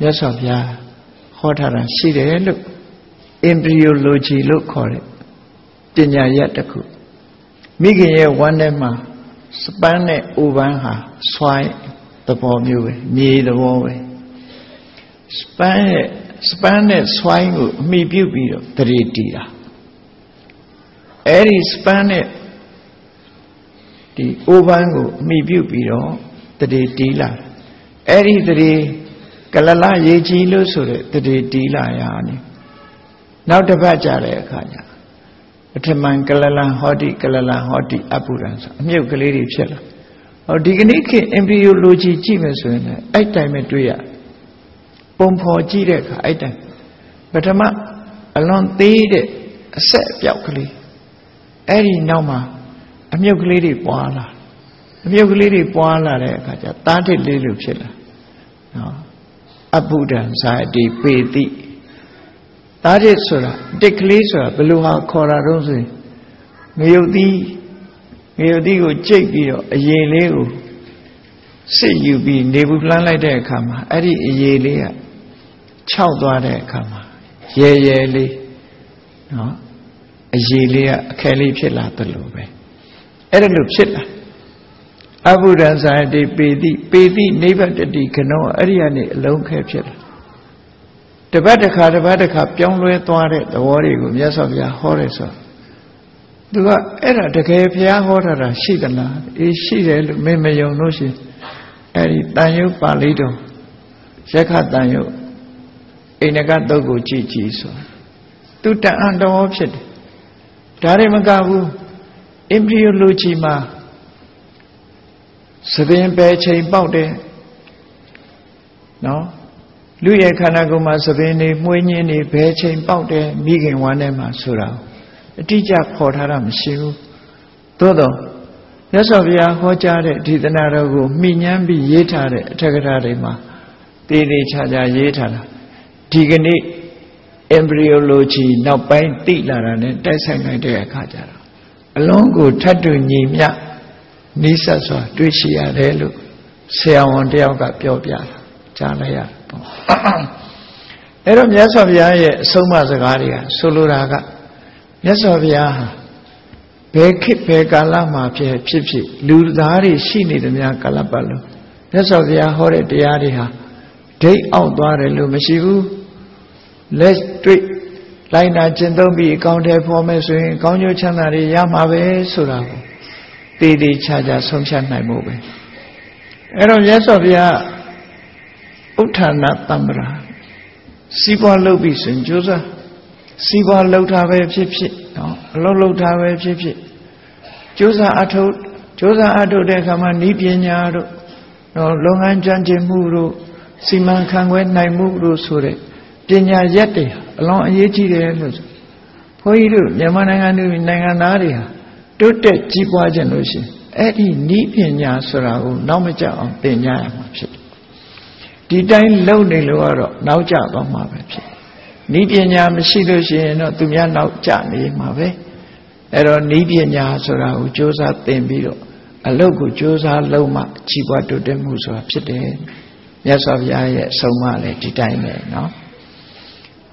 မြတ်စွာဘုရားဟောထားတာရှိတယ်လို့ embryology လို့ခေါ်တဲ့ပညာရပ်တစ်ခုမိခင်ရဲ့ဝမ်းထဲမှာစပန်းနဲ့အိုပန်းဟာဆွိုင်းသဘောမျိုးပဲမြေသဘောပဲစပန်းရဲ့ စပန်းနဲ့ဆွိုင်းကိုအမိပြုတ်ပြီးတော့တရေတီတာအဲ့ဒီစပန်းနဲ့ဒီအိုပန်းကိုအမိပြုတ်ပြီးတော့တရေတီလာအဲ့ဒီတရေကလလရေကြီးလို့ဆိုတဲ့တရေတီလာရနေနောက်တစ်ပတ်ကြာတဲ့အခါကျပထမံကလလံဟောတိကလလံဟောတိအပုရံဆိုအမြုပ်ကလေးတွေဖြစ်လာဟောဒီကနေ့ခေတ် embryology ကြည့်မယ်ဆိုရင်လည်းအဲ့တိုင်းပဲတွေ့ရ ပုံဖော်ကြည့်တဲ့အခါအဲ့တိုင်းပထမအလွန်သေးတဲ့အဆက်အပြောက်ကလေးအဲ့ဒီနောက်မှာအမြုပ်ကလေးတွေပွားလာအမြုပ်ကလေးတွေပွားလာတဲ့အခါကျတားတစ်လေးလိုဖြစ်လာနော်အပုဒံဇာတိပေတိသားရစ်ဆိုတာတစ်ကလေးဆိုတာဘယ်လိုဟာခေါ်တာတော့ဆိုရင်ငရုတ်သီးငရုတ်သီးကိုကြိတ်ပြီးတော့အရင်လေးကိုစစ်ယူပြီးနေဘူးလှမ်းလိုက်တဲ့အခါမှာအဲ့ဒီအရေးလေးက ခြောက်သွားတဲ့အခါမှာရဲရဲလေးနော်အရေးလေးကအခဲလေးဖြစ်လာတယ်လို့ပဲအဲ့ဒါလို့ဖြစ်လာအဘုဒ္ဓဇာတိပေတိပေတိနိဗ္ဗတတိခနောအဲ့ဒီကနေအလုံးခဲဖြစ်လာတပတ်တစ်ခါတပတ်တစ်ခါပြောင်းလဲသွားတဲ့သဘောတွေကိုမြတ်စွာဘုရားဟောတယ်ဆိုသူကအဲ့ဒါတကယ်ဘုရားဟောထားတာရှိသလားအေးရှိတယ်လို့မင်းမယုံလို့ရှိရင်အဲ့ဒီတန်ယုတ်ပါဠိတော်ရက်ခတန်ယုတ် အိန္ဒကတုတ်ကိုကြည့်ကြည့်ဆိုသူတန်အံတော်ဖြစ်တယ်ဒါတွေမကဘူး embryology မှာသဘင်ပဲချိန်ပေါက်တယ်နော်လူရဲ့ခန္ဓာကိုယ်မှာသဘင်တွေမှုင်းညင်းတွေဘယ်ချိန်ပေါက်တယ်မိခင်ဝမ်းထဲမှာဆိုတာအတိအကျခေါ်ထားတာမရှိဘူးသို့တော့မြတ်စွာဘုရားဟောကြားတဲ့ဒီသနာတော်ကိုမိညမ်းပြီးရေးထားတဲ့အထက်ကထာတွေမှာတည်တည်ချာချာရေးထားတာ ဒီကနေ့ embryology နောက်ပိုင်းသိလာတာ ਨੇ တိုက်ဆိုင်လိုက်တဲ့အခါကျတော့အလုံးကိုထပ်တူညီမျှနိစ္စစွာတွေ့ရှိရတယ်လို့ဆရာဝန်တယောက်ကပြောပြတာကြားလိုက်ရပေါ့အဲ့တော့မြတ်စွာဘုရားရဲ့အဆုံးအမစကားတွေကဆိုလိုတာကမြတ်စွာဘုရားဟာဘယ်ခေတ်ဘယ်ကာလမှာဖြစ်ဖြစ်ဖြစ်လူသားတွေရှိနေသမျှကာလပတ်လုံးမြတ်စွာဘုရားဟောတဲ့တရားတွေဟာဒိတ်အောင်သွားတယ်လို့မရှိဘူး လက်တွေ့လိုက်နာကျင့်သုံးပြီးအကောင်းထဲဖော်မယ်ဆိုရင်ကောင်းကျိုးချမ်းသာတွေရမှာပဲဆိုတာကိုတည်တည်ချာချာဆုံးဖြတ်နိုင်ဖို့ပဲအဲ့တော့မြတ်စွာဘုရားဥဋ္ဌာဏတမ္ပရာစီးပွားလုပ်ပြီးဆိုရင်ကြိုးစားစီးပွားလုပ်တာပဲဖြစ်ဖြစ်နော်အလုပ်လုပ်တာပဲဖြစ်ဖြစ်ကြိုးစားအထုတ်ကြိုးစားအထုတ်တဲ့အခါမှာဤပညာတို့နော်လုပ်ငန်းကြံ့ကျင်မှုတို့စီမံခန့်ခွဲနိုင်မှုတို့ဆိုတဲ့ ပညာရက်တွေအလွန်အရေးကြီးတယ်လို့ဆိုဘုန်းကြီးတို့မြန်မာနိုင်ငံသူနိုင်ငံသားတွေဟာတိုးတက်ကြီးပွားခြင်းလို့ရှိရင်အဲ့ဒီဤပညာဆိုတာကိုနောက်မကျအောင်သင်ကြားရမှာဖြစ်တယ်ဒီတိုင်းလုံနေလို့ကတော့နောက်ကျသွားမှာပဲဖြစ်ဤပညာမရှိလို့ရှိရင်တော့သူများနောက်ကျနေမှာပဲအဲ့တော့ဤပညာဆိုတာကိုစ조사သင်ပြီးတော့အလုတ်ကိုစ조사လုံးမှကြီးပွားတိုးတက်မှုဆိုတာဖြစ်တယ်မြတ်စွာဘုရားရဲ့အဆုံးအမလည်းဒီတိုင်းပဲเนาะ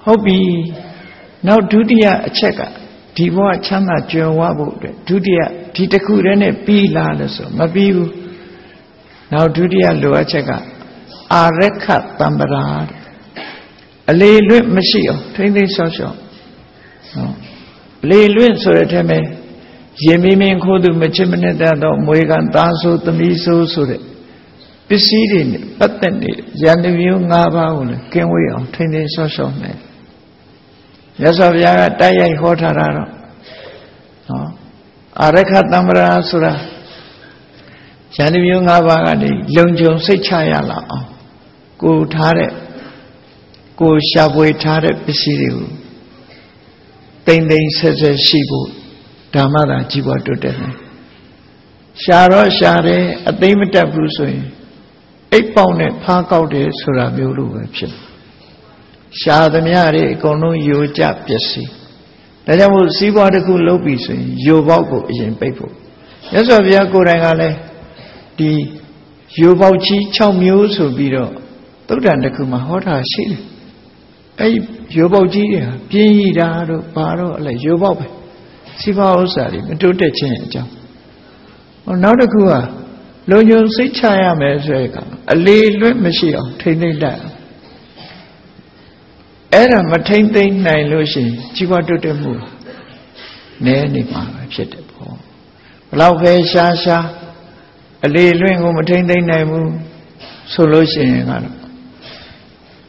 ဟုတ်ပြီနောက်ဒုတိယအချက်ကဒီဘဝချမ်းသာကြွယ်ဝဖို့အတွက်ဒုတိယဒီတစ်ခုတည်းနဲ့ပြီးလာလို့ဆိုမပြီးဘူးနောက်ဒုတိယလိုအပ်ချက်ကအာရခတံပရာအလေလွင့်မရှိအောင်ထိမ့်သိမ်းဆော့ဆော့နော်အလေလွင့်ဆိုတဲ့ထဲမှာရင်မင်းမင်းခိုးသူမချစ်မနစ်တတ်သောမွေကံသားဆိုသမီးဆိုဆိုတဲ့ပစ္စည်းတွေနဲ့ပတ်သက်နေရန်သူမျိုး၅ပါးကိုလည်းကင်းဝေးအောင်ထိမ့်သိမ်းဆော့ဆော့ မယ်ရသော်ဘုရားကတိုက်ရိုက်ဟောထားတာတော့နော်အာရခတံပရာဆိုတာရန်သူမျိုး၅ပါးကနေလုံခြုံစိတ်ချရလာအောင်ကိုထားတဲ့ကိုရှာဖွေထားတဲ့ပစ္စည်းတွေကိုတိမ်တိမ်ဆက်ဆက်ရှိဖို့ဓမ္မသာကြီးပွားတိုးတက်တယ်ရှာတော့ရှာတယ်အသိမတက်ဘူးဆိုရင်အိပ်ပေါက်နဲ့ဖားကောက်တယ်ဆိုတာမျိုးလိုပဲဖြစ် ရှာသမျှတွေအကုန်လုံးယိုကျပျက်စီးဒါကြောင့်မို့စီးပွားတစ်ခုလုပ်ပြီဆိုရင်ယိုပေါက်ကိုအရင်ပိတ်ဖို့ရသော်ဘုရားကိုယ်တိုင်ကလည်းဒီယိုပေါက်ကြီး6မျိုးဆိုပြီးတော့သုဒ္ဓံတစ်ခုမှာဟောတာရှိတယ်အဲ့ရိုးပေါက်ကြီးတွေဟာပြင်းရတာတို့ဘာတော့အဲ့ရိုးပေါက်ပဲစီးပွားဥစ္စာတွေမတိုးတက်ခြင်းအကြောင်းဟောနောက်တစ်ခုကလုံညုံစိတ်ချရမယ်ဆိုတဲ့ကအလေးလွတ်မရှိအောင်ထိမ့်သိမ့်တတ်အဲ့ ဒါမထိမ့်သိမ့်နိုင်လို့ရှိရင်ကြီးပွားတိုးတက်မှုနည်းနေမှာပဲဖြစ်တယ်ပေါ့ဘလောက်ပဲရှားရှားအလေးလွင့်ကိုမထိမ့်သိမ့်နိုင်ဘူးဆိုလို့ရှိရင်ကတော့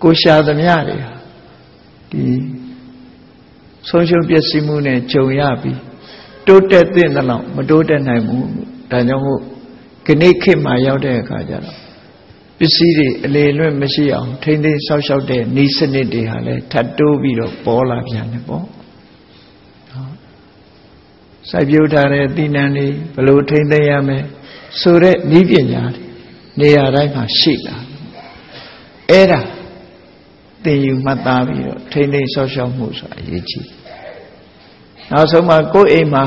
ကိုရှာသမျှတွေဟာဒီဆုံးရှုံးပျက်စီးမှုနဲ့ကြုံရပြီးတိုးတက်တဲ့လောက်မတိုးတက်နိုင်ဘူးဒါကြောင့်မို့ခဏခေတ်မှာရောက်တဲ့အခါကျတော့ ပစ္စည်းတွေအလေလွင့်မရှိအောင်ထိမ့်သိမ်းဆောက်ရှောက်တဲ့ဤစနစ်တွေဟာလည်းထပ်တိုးပြီးတော့ပေါ်လာပြန်တယ်ပေါ့စိုက်ပျိုးထားတဲ့တိဏ္ဍန်တွေဘလို့ထိမ့်သိမ်းရမယ်ဆိုတဲ့ဤပညာတွေနေရာတိုင်းမှာရှိလာအဲ့ဒါသင်ယူမှတ်သားပြီးတော့ထိမ့်သိမ်းဆောက်ရှောက်မှုဆိုတာအရေးကြီးနောက်ဆုံးမှကိုယ်အိမ်မှာ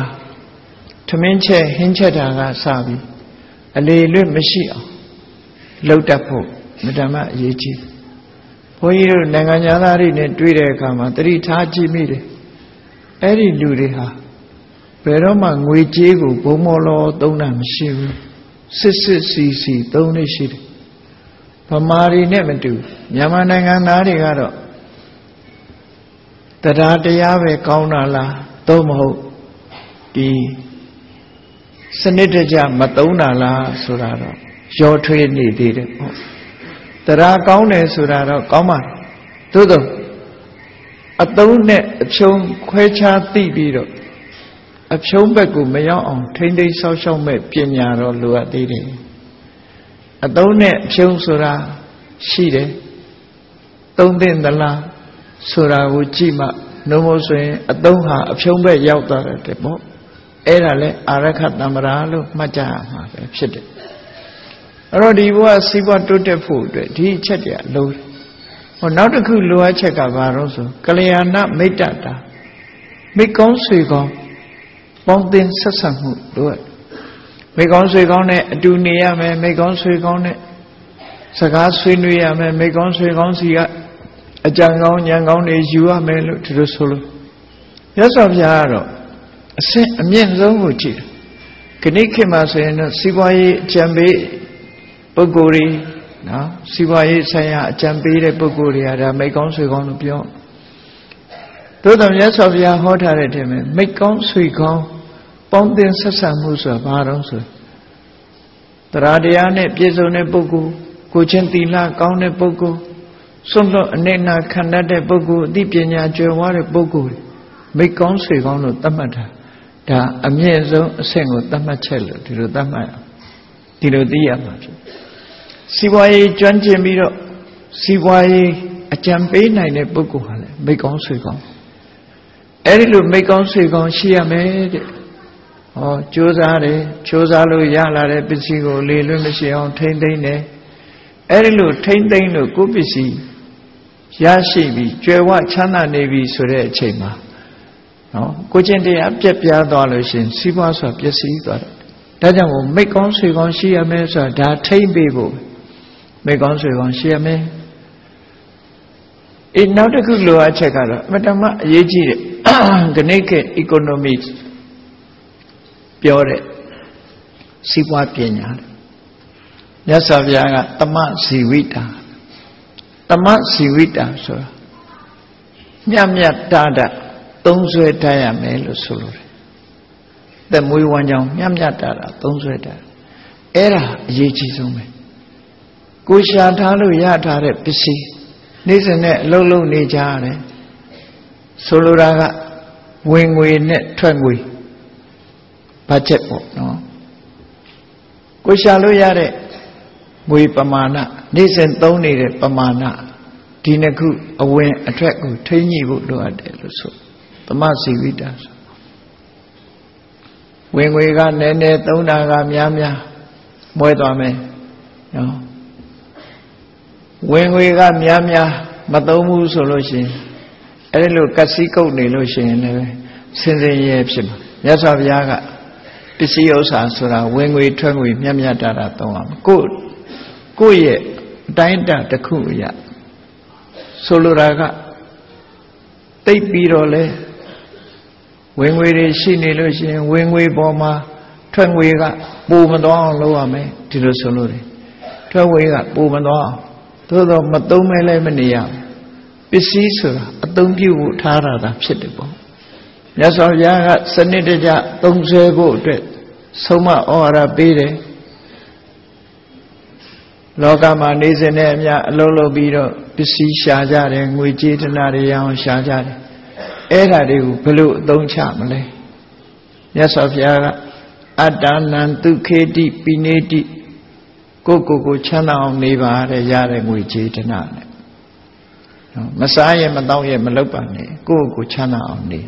ထမင်းချက်ဟင်းချက်တာကစပြီးအလေလွတ်မရှိအောင် လှုပ်တတ်ဖို့မတမအရေးကြီးဘုန်းကြီးတို့နိုင်ငံသားတွေနဲ့တွေ့တဲ့အခါမှာတတိထားကြည့်မိတယ်အဲ့ဒီလူတွေဟာဘယ်တော့မှငွေကြေးကိုဘုံမော်လောသုံးတာမရှိဘူးစစ်စစ်စီစီသုံးနေရှိတယ်ဗမာတွေနဲ့မတူမြန်မာနိုင်ငံသားတွေကတော့တရားတရားပဲကောင်းတာလားသို့မဟုတ်ဒီစနစ်တကျမသုံးတာလားဆိုတာတော့ ရောထွေးနေသေးတယ်ပေါ့တရားကောင်းတယ်ဆိုတာတော့ကောင်းပါသို့သောအသုံးနဲ့အဖြုံးခွဲခြားသိပြီးတော့အဖြုံးဘက်ကိုမရောက်အောင်ထိမ့်သိမ်းဆောက်ရှောက်မဲ့ပညာတော့လိုအပ်သေးတယ်အသုံးနဲ့အဖြုံးဆိုတာရှိတယ်သုံးသင့်သလားဆိုတာကိုကြည့်မှနှုံးမို့ဆိုရင်အသုံးဟာအဖြုံးဘက်ရောက်သွားတယ်ပေါ့အဲ့ဒါလဲအာရခတမ္မရာလို့မှတ်ကြရမှာပဲဖြစ်တယ် အဲ့တော့ဒီဘဝစီးပွားတိုးတက်ဖို့အတွက်ဒီအချက်တွေအလုံးဟောနောက်တစ်ခုလိုအပ်ချက်ကဘာလို့ဆိုကလျာဏမိတ်တတာမိကောင်းဆွေကောင်းပေါင်းသင်ဆက်ဆံမှုတို့မိကောင်းဆွေကောင်းနဲ့အတူနေရမယ်မိကောင်းဆွေကောင်းနဲ့စကားဆွေးနွေးရမယ်မိကောင်းဆွေကောင်းစီကအကြံကောင်းဉာဏ်ကောင်းတွေယူရမယ်လို့ဒီလိုဆိုလို့ရသော်ဘုရားကတော့အဆင့်အမြင့်ဆုံးကိုကြည့်ခဏခေတ်မှာဆိုရင်တော့စီးပွားရေးအကြံပေး ပုဂ္ဂိုလ်တွေနော်စီးပွားရေးဆိုင်ရာအကြံပေးတဲ့ပုဂ္ဂိုလ်တွေကဒါမိတ်ကောင်းဆွေကောင်းလို့ပြောသို့တော်မြတ်စွာဘုရားဟောထားတဲ့တည်းမှာမိတ်ကောင်းဆွေကောင်းပေါင်းသင်ဆက်ဆံမှုဆိုတာဘာတော့ဆိုတရားတရားနဲ့ပြည့်စုံတဲ့ပုဂ္ဂိုလ်ကိုချင်းသီလကောင်းတဲ့ပုဂ္ဂိုလ်စွန့်လွတ်အနေနာခံတတ်တဲ့ပုဂ္ဂိုလ်အသိပညာကျွယ်ဝတဲ့ပုဂ္ဂိုလ်မိတ်ကောင်းဆွေကောင်းလို့သတ်မှတ်တာဒါအမြင့်ဆုံးအဆင့်ကိုသတ်မှတ်ချက်လို့ဒီလိုသတ်မှတ်အောင်ဒီလိုသိရမှာဖြစ် စီးပွားရေးကျွမ်းကျင်ပြီးတော့စီးပွားရေးအကြံပေးနိုင်တဲ့ပုဂ္ဂိုလ်ဟာလေမိတ်ကောင်းဆွေကောင်းအဲ့ဒီလိုမိတ်ကောင်းဆွေကောင်းရှိရမယ်တဲ့ဟောကြိုးစားတယ်ကြိုးစားလို့ရလာတဲ့ပစ္စည်းကိုလေလွတ်မရှိအောင်ထိမ့်သိမ့်တယ်အဲ့ဒီလိုထိမ့်သိမ့်လို့ကိုယ်ပစ္စည်းရရှိပြီးကြွယ်ဝချမ်းသာနေပြီဆိုတဲ့အချိန်မှာနော်ကိုကျင့်တရားပြက်ပြားသွားလို့ရှင်စီးပွားဆိုပျက်စီးသွားတယ်ဒါကြောင့်မို့မိတ်ကောင်းဆွေကောင်းရှိရမယ်ဆိုတာဒါထိမ့်ပေးဖို့ မိတ်ကောင်းဆွေကောင်းရှိရမယ်အေးနောက်တစ်ခုလိုအပ်ချက်ကတော့အမတမအရေးကြီးတဲ့ဂဏိက economics ပြောတဲ့စီးပွားပညာမြတ်စွာဘုရားကတမဇီဝိတာတမဇီဝိတာဆိုတာမြတ်မြတ်တာတာသုံးဆွဲတတ်ရမယ်လို့ဆိုလိုတယ်။သက်မွေးဝမ်းကြောင်းမြတ်မြတ်တာတာသုံးဆွဲတတ်အဲ့ဒါအရေးကြီးဆုံးပဲ။ ကိုရှာထားလို့ရထားတဲ့ပစ္စည်းနေ့စဉ်နဲ့အလုံးလုံးနေကြရတယ်။ဆိုလိုတာကဝင်ငွေနဲ့ထွက်ငွေဘတ်ဂျက်ပေါ့နော်။ကိုရှာလို့ရတဲ့ငွေပမာဏနေ့စဉ်သုံးနေတဲ့ပမာဏဒီနှစ်ခုအဝင်အထွက်ကိုထိန်းညှိဖို့လိုအပ်တယ်လို့ဆိုသမစီဝိတာဆိုဝင်ငွေကနည်းနည်းသုံးတာကများများမွဲသွားမယ်နော် ဝင်ငွေကများများမသုံးဘူးဆိုလို့ရှိရင်အဲ့ဒီလိုကစီကုတ်နေလို့ရှိရင်လည်းစင်စင်ရဲဖြစ်မှာမြတ်စွာဘုရားကပစ္စည်းဥစ္စာဆိုတာဝင်ငွေထွက်ငွေမြတ်မြတ်တာတာသုံးအောင်ကိုကိုယ့်ရဲ့အတိုင်းအတာတစ်ခုအရာဆိုလိုတာကတိတ်ပြီးတော့လဲဝင်ငွေတွေရှိနေလို့ရှိရင်ဝင်ငွေပေါ်မှာထွက်ငွေကပိုမသွားအောင်လုပ်ရမယ်ဒီလိုဆိုလို့တယ်ထွက်ငွေကပိုမသွားအောင် သို့တော့မသုံးမဲလည်းမနေရဘူးပစ္စည်းဆိုတာအသုံးပြုဖို့ထားရတာဖြစ်တယ်ပေါ့မြတ်စွာဘုရားကစနစ်တကျသုံးဆွဲဖို့အတွက်ဆုံးမဩဝါဒပေးတယ်လောကမှာနေစဉ်နဲ့အမျှအလုံးလုံးပြီးတော့ပစ္စည်းရှာကြတယ်ငွေကြေးတနာတွေရအောင်ရှာကြတယ်အဲ့ဒါတွေကိုဘယ်လိုအသုံးချမလဲမြတ်စွာဘုရားကအတ္တနံဒုခေတိပိနေတိ ကိုကိုကိုချမ်းသာအောင်နေပါတဲ့ရတဲ့ငွေကြေးတနာနဲ့နော်မစားရမတော့ရမလုပ်ပါနဲ့ကိုကိုကိုချမ်းသာအောင်နေ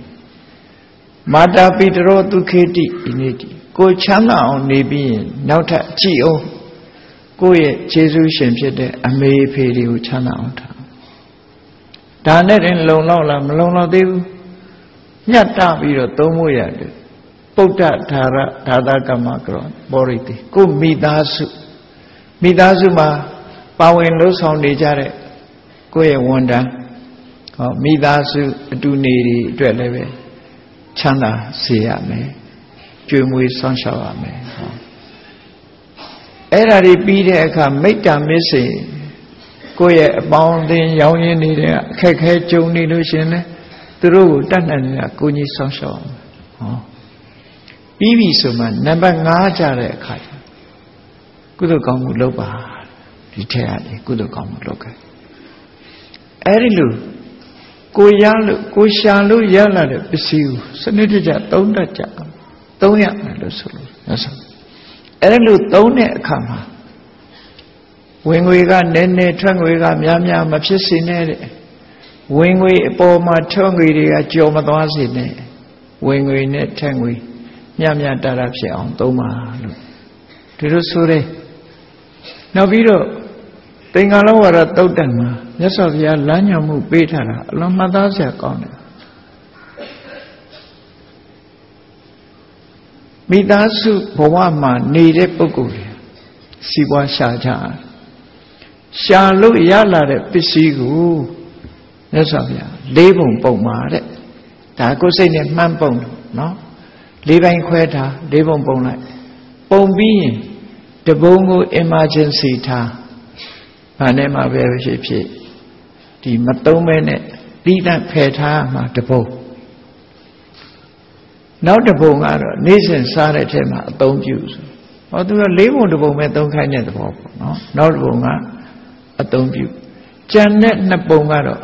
မာတာပိတရောဒုခေတိပိနေတိကိုချမ်းသာအောင်နေပြီးရင်နောက်ထပ်ကြည်အောင်ကိုယ့်ရဲ့ခြေဆုရှင်ဖြစ်တဲ့အမေဖေတွေကိုချမ်းသာအောင်ထားဒါနဲ့တင်လုံလောက်လားမလုံလောက်သေးဘူးညတ်တပြီးတော့သုံးဖို့ရတယ်ပုဒ္ဒဓာရဓာတကမ္မကရောပောရိတိကိုမိသားစု မိသားစုမှာပါဝင်လှုပ်ဆောင်နေကြတဲ့ကိုယ့်ရဲ့ဝန်တန်းဟောမိသားစုအတူနေတွေအတွက်လည်းပဲချမ်းသာစေရမယ်ကြွေမွေဆောင်းရှောက်ရမယ်ဟောအဲ့ဓာတွေပြီးတဲ့အခါမိတ္တမစ္စေကိုယ့်ရဲ့အပေါင်းအသင်းရောင်းရင်းနေတဲ့အခက်ခဲကြုံနေလို့ရှင်လေသူတို့ကိုတတ်နိုင်နေတာကိုကြီးဆောင်းရှောက်ဟောပြီးပြီဆိုမှနံပါတ်5ကြတဲ့အခါ ကုသိုလ်ကောင်းမှုလုပ်ပါဒီထက်ကနေကုသိုလ်ကောင်းမှုလုပ်ခဲ့အဲ့ဒီလိုကိုရလို့ကိုရှာလို့ရလာတဲ့ပစ္စည်းကိုစနစ်တကျသုံးတတ်ကြသုံးရမယ်လို့ဆိုလို့ရသော်အဲ့လိုသုံးတဲ့အခါမှာဝင်ငွေကနည်းနည်းထွက်ငွေကများများမဖြစ်စေနဲ့တဲ့ဝင်ငွေအပေါ်မှာထွက်ငွေတွေကကြော်မသွားစေနဲ့ဝင်ငွေနဲ့ထွက်ငွေမြမြတရဖြစ်အောင်သုံးပါလို့ဒီလိုဆိုတယ် နောက်ပြီးတော့သင်္ကာလောဝါဒတုတ်တန်မှာမြတ်စွာဘုရားလမ်းညွှန်မှုပေးထားတာအလွန်မှတ်သားစရာကောင်းတယ်မိသားစုဘဝမှာနေတဲ့ပုဂ္ဂိုလ်တွေစီးပွားရှာကြရှာလို့ရလာတဲ့ပစ္စည်းကိုမြတ်စွာဘုရားလေးပုံပုံပါတဲ့ဒါကိုယ်စိတ်နဲ့မှန်းပုံနော်လေးပိုင်းခွဲထားလေးပုံပုံလိုက်ပုံပြီးရင် တပုံကို emergency ထားဘာနဲ့မှပဲဖြစ်ဖြစ်ဒီမတုံးမဲနဲ့တိတန့်ဖယ်ထားမှတပုံနောက်တစ်ပုံကတော့နေ့စဉ်စားတဲ့ထဲမှာအသုံးပြုဆိုဟောသူကလေးပုံတစ်ပုံပဲသုံးခိုင်းတဲ့သဘောပေါ့နော်နောက်တစ်ပုံကအသုံးပြုကြံတဲ့နှစ်ပုံကတော့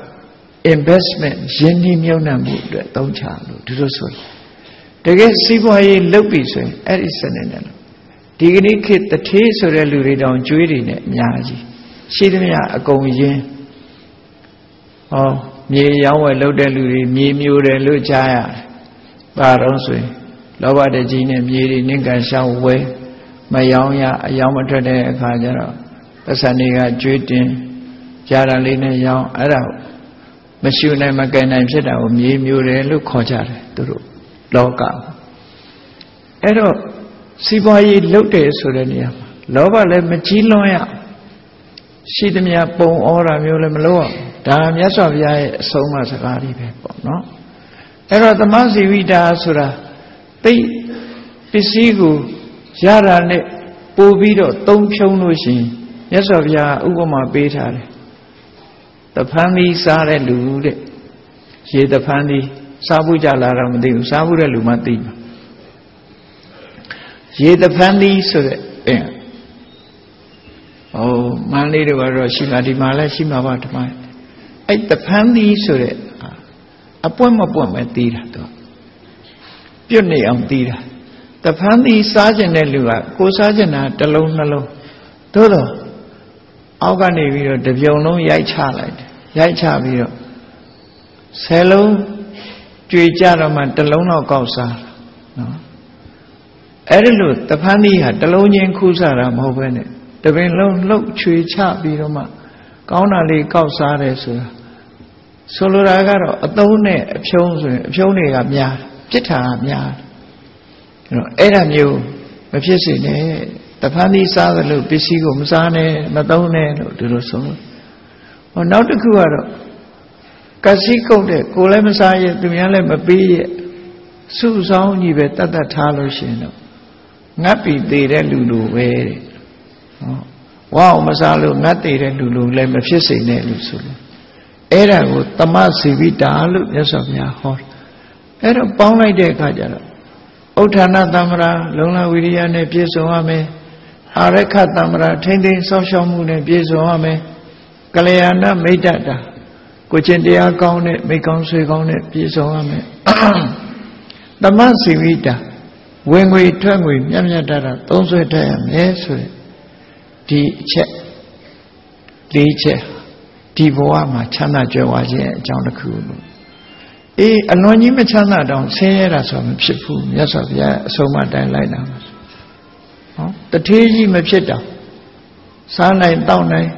investment ရင်းနှီးမြှုပ်နှံမှုအတွက်သုံးချလို့ဒီလိုဆိုတကယ်စီးပွားရေးလုပ်ပြီဆိုရင်အဲ့ဒီစနစ်နဲ့ ဒီကနေ့ခေတ်တထေးဆိုတဲ့လူတွေတောင်ကြွေးတွေနဲ့အများကြီးရှိသမျှအကုန်ရင်းဟောမြေရောင်းဝယ်လုပ်တဲ့လူတွေမြေမျိုးတယ်လို့ကြားရတယ်ပါတော့ဆိုရင်လောဘတကြီးနဲ့မြေတွေနင့်ကန်ရှောင်းဝဲမယောင်းရအယောင်းမထွက်တဲ့အခါကျတော့ပသဏီကကြွေးတင်ကြာတာလေးနဲ့ရောင်းအဲ့ဒါမရှုနိုင်မကယ်နိုင်ဖြစ်တာကိုမြေမျိုးတယ်လို့ခေါ်ကြတယ်သူတို့လောကအဲ့တော့ စီးပွားရေးလုပ်တယ်ဆိုတဲ့နေရာမှာလောဘလည်းမကြီးလွန်ရရှိသမျှပုံဩတာမျိုးလည်းမလုပ်အောင်ဒါမြတ်စွာဘုရားရဲ့အဆုံးအမစကားတွေပဲပေါ့နော်အဲ့တော့သမစီဝိတာဆိုတာသိပစ္စည်းကိုရတာနဲ့ပို့ပြီးတော့သုံးဖြုံးလို့ရှိရင်မြတ်စွာဘုရားဥပမာပေးထားတယ်တဖန်သည်စားတဲ့လူတဲ့ရေတဖန်သည်စားဖို့ကြလာတော့မသိဘူးစားဖို့တဲ့လူမှသိမှာ ရေတဖန်သည်ဆိုတဲ့အင်းဟိုမန်းလေးတွေကတော့ရှိမှာဒီမှာလည်းရှိမှာပါဓမ္မအဲ့တဖန်သည်ဆိုတဲ့အပွင့်မပွင့်ပဲတီးတာတော့ပြုတ်နေအောင်တီးတာတဖန်သည်စားကျင်တဲ့လူကကိုစားကျင်တာတစ်လုံးနှလုံးသို့တော့အောက်ကနေပြီးတော့တပြုံလုံးရိုက်ချလိုက်တယ်ရိုက်ချပြီးတော့ဆယ်လုံးကြကြွေကြတော့မှတလုံးတော့ကောက်စားနော် အဲ့ဒီလိုတဖန်းသီးဟာတလုံးချင်းခူးစားတာမဟုတ်ဘဲနဲ့တပင်လုံးလှုပ်ချွေချပြီးတော့မှကောင်းတာလေးကောက်စားတယ်ဆိုတာဆိုလိုတာကတော့အသုံးနဲ့အဖြုံးဆိုရင်အဖြုံးတွေကများပြစ်တာကများအဲ့တော့အဲ့ဒါမျိုးမဖြစ်စေနဲ့တဖန်းသီးစားသလိုပစ္စည်းကိုမစားနဲ့မသုံးနဲ့လို့ဒီလိုဆိုလို့ဟောနောက်တစ်ခုကတော့ကစီကုတ်တဲ့ကိုလည်းမစားရဲ့သူများလည်းမပေးရဲ့စုဆောင်ကြီးပဲတတ်တတ်ထားလို့ရှင်တော့ ငတ်ပြီးသေးတဲ့လူလိုပဲတဲ့ဟောဝါအောင်မစားလို့ငတ်သေးတဲ့လူလိုလည်းမဖြစ်စေနဲ့လို့ဆိုလို့အဲ့ဒါကိုတမစီဝိတာလို့မြတ်စွာဘုရားဟောအဲ့တော့ပေါင်းလိုက်တဲ့အခါကျတော့ဥဋ္ဌာဏတမ္မရာလုံလဝိရိယနဲ့ပြည့်စုံရမယ်အာရခတမ္မရာထိမ့်သိမ်းဆောက်ရှောက်မှုနဲ့ပြည့်စုံရမယ်ကလျာဏမိတ်တတာကိုချင်းတရားကောင်းတဲ့မိကောင်းဆွေကောင်းတဲ့ပြည့်စုံရမယ်တမစီဝိတာ ဝင်ငွေထွက်ငွေမြတ်မြတ်တတာသုံးဆွဲတတ်ရမယ်ဆိုရယ်ဒီအချက်လေးချက်ဒီဘဝမှာချမ်းသာကြွယ်ဝခြင်းအကြောင်းတစ်ခုလို့အေးအလွန်ကြီးမချမ်းသာတောင်ဆင်းရဲတာဆိုမဖြစ်ဘူးမြတ်စွာဘုရားအဆုံးမတိုင်းလိုက်တာမှာဟောတထေးကြီးမဖြစ်တောင်စားနိုင်တောက်နိုင်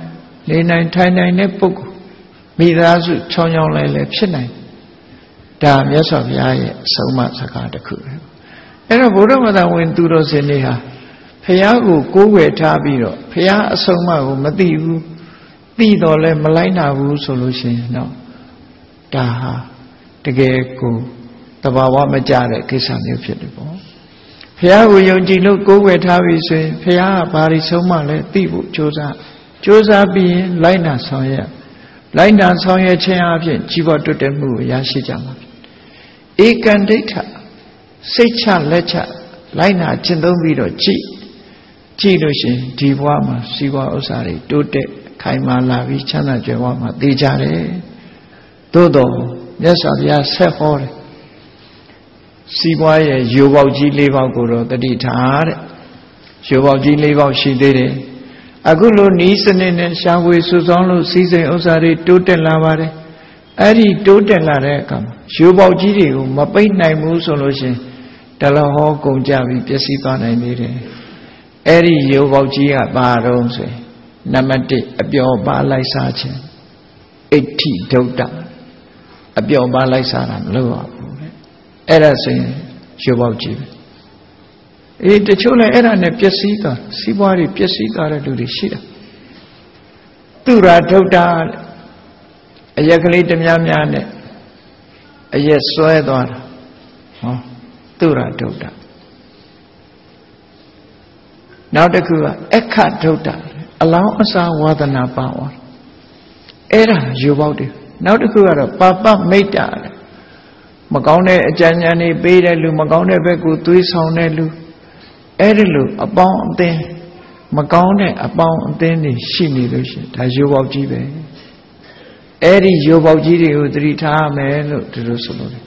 နေနိုင်ထိုင်နိုင်တဲ့ပုဂ္ဂိုလ်မိသားစုချောင်းချောင်းလဲလဲဖြစ်နိုင်ဒါမြတ်စွာဘုရားရဲ့အဆုံးအမစကားတစ်ခုပဲ အဲ့တော့ဘုရားမသာဝင်သူတော်စင်တွေဟာဖះကိုကိုးွယ်ထားပြီးတော့ဖះအဆုံးအမကိုမသိဘူးသိတော့လဲမလိုက်နာဘူးဆိုလို့ရှိရင်တော့ဒါဟာတကယ်ကိုတဘာဝမကြတဲ့ကိစ္စမျိုးဖြစ်တယ်ပေါ့ဖះကိုယုံကြည်လို့ကိုးွယ်ထားပြီဆိုရင်ဖះကဘာတွေဆုံးမလဲသိဖို့ကြိုးစားကြိုးစားပြီးရင်လိုက်နာဆောင်ရွက်လိုက်နာဆောင်ရွက်ခြင်းအပြင်ကြီးပွားတွတ်တဲ့မှုကိုရရှိကြမှာဧကန္ဒိဋ္ဌ စိတ်ချလက်ချလိုက်နာကျင့်သုံးပြီးတော့ကြည်ကြည်လို့ရှင်ဒီဘဝမှာစီးပွားဥစ္စာတွေတိုးတက်ခိုင်မာလာပြီးချမ်းသာကြွယ်ဝမှာသိကြတယ်သို့တော့မြတ်စွာဘုရားဆက်ဟောတယ်စီးပွားရဲ့ယူပေါက်ကြီး၄ပေါက်ကိုတော့တတိထားတဲ့ယူပေါက်ကြီး၄ပေါက်ရှိသေးတယ်အခုလိုနီးစနစ်နဲ့ရှားဝေစုဆောင်လို့စီးစိမ်ဥစ္စာတွေတိုးတက်လာပါတယ်အဲ့ဒီတိုးတက်လာတဲ့အခါမှာယူပေါက်ကြီးတွေကိုမပိတ်နိုင်ဘူးဆိုလို့ရှင် တလဟောကုန်ကြပြီးပျက်စီးသွားနိုင်သေးတယ်အဲ့ဒီယူပေါက်ကြီးကဘာတော့ဆိုရင်နံပါတ်1အပျော်ပါလိုက်စားခြင်းအဋ္ဌိဒုဒ္ဒအပျော်ပါလိုက်စားတာမလုပ်ရဘူးတဲ့အဲ့ဒါဆိုရင်ယူပေါက်ကြီးပဲအေးတချို့လည်းအဲ့ဒါနဲ့ပျက်စီးသွားစီးပွားတွေပျက်စီးသွားတဲ့လူတွေရှိတယ်သူရာဒုဒ္ဒအရက်ကလေးတများများနဲ့အရက်ဆွဲသွားတာဟော သူရာဒုဒ္ဒနောက်တစ်ခုကအခဒုဒ္ဒအလောင်းအစာဝါဒနာပါဝါအဲ့ဒါယူပေါက်တယ်နောက်တစ်ခုကတော့ပါပမိတ်တာမကောင်းတဲ့အကြံဉာဏ်တွေပေးတဲ့လူမကောင်းတဲ့ဘက်ကိုသွေးဆောင်တဲ့လူအဲ့ဒီလိုအပေါင်းအသင်းမကောင်းတဲ့အပေါင်းအသင်းတွေရှိနေလို့ရှိရင်ဒါယူပေါက်ကြီးပဲအဲ့ဒီယူပေါက်ကြီးတွေကိုသတိထားမယ်လို့ဒီလိုဆိုလို့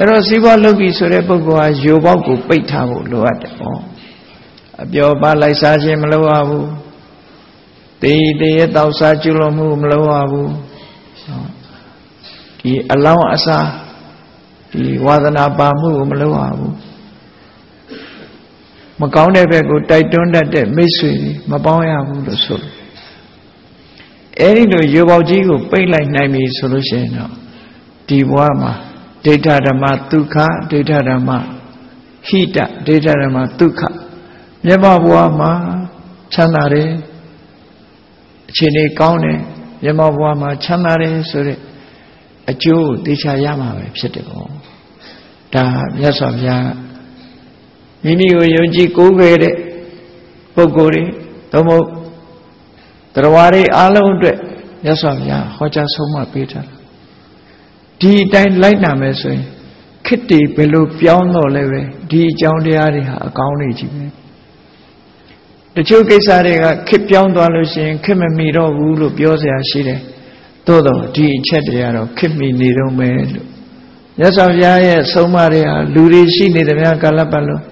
အဲ့တော့စီးပွားလုပ်ပြီဆိုတဲ့ပုဂ္ဂိုလ်ဟာယူပေါက်ကိုပိတ်ထားဖို့လိုအပ်တယ်ပေါ့အပျော်ပါလိုက်စားခြင်းမလုပ်ရဘူးတေးတရေတောက်စားကျွလို့မှုမလုပ်ရဘူးဒီအလောင်းအစားဒီဝါသနာပါမှုကိုမလုပ်ရဘူးမကောင်းတဲ့ဘက်ကိုတိုက်တွန်းတတ်တဲ့မိတ်ဆွေမပေါင်းရဘူးလို့ဆိုလို့အဲဒီလိုရေပေါကြီးကိုပိတ်လိုက်နိုင်ပြီဆိုလို့ရှိရင်တော့ဒီဘဝမှာ ဒိဋ္ဌဓမ္မဒုက္ခဒိဋ္ဌဓမ္မဟိတဒိဋ္ဌဓမ္မဒုက္ခမြတ်ဘဝမှာချမ်းသာတယ်အခြေအနေကောင်းတယ်မြတ်ဘဝမှာချမ်းသာတယ်ဆိုတဲ့အကျိုးသိချရမှာပဲဖြစ်တယ်ပေါ့ဒါမြတ်စွာဘုရားမိမိကိုယုံကြည်ကိုးကွယ်တဲ့ပုဂ္ဂိုလ်တွေသို့မဟုတ်တရားတွေအားလုံးအတွက်မြတ်စွာဘုရားဟောကြားဆုံးမပေးထားတာ ဒီအတိုင်းလိုက်နာမယ်ဆိုရင်ခစ်တီဘယ်လိုပြောင်းတော့လဲပဲဒီအကြောင်းတရားတွေဟာအကောင်းနေကြီးပဲတချို့ကိစ္စတွေကခစ်ပြောင်းသွားလို့ရှိရင်ခစ်မမီတော့ဘူးလို့ပြောစရာရှိတယ်သို့တော့ဒီအချက်တွေကတော့ခစ်မီနေတော့မယ်လို့မြတ်စွာဘုရားရဲ့ဆုံးမတွေဟာလူတွေရှိနေတယ်များကာလပတ်လုံး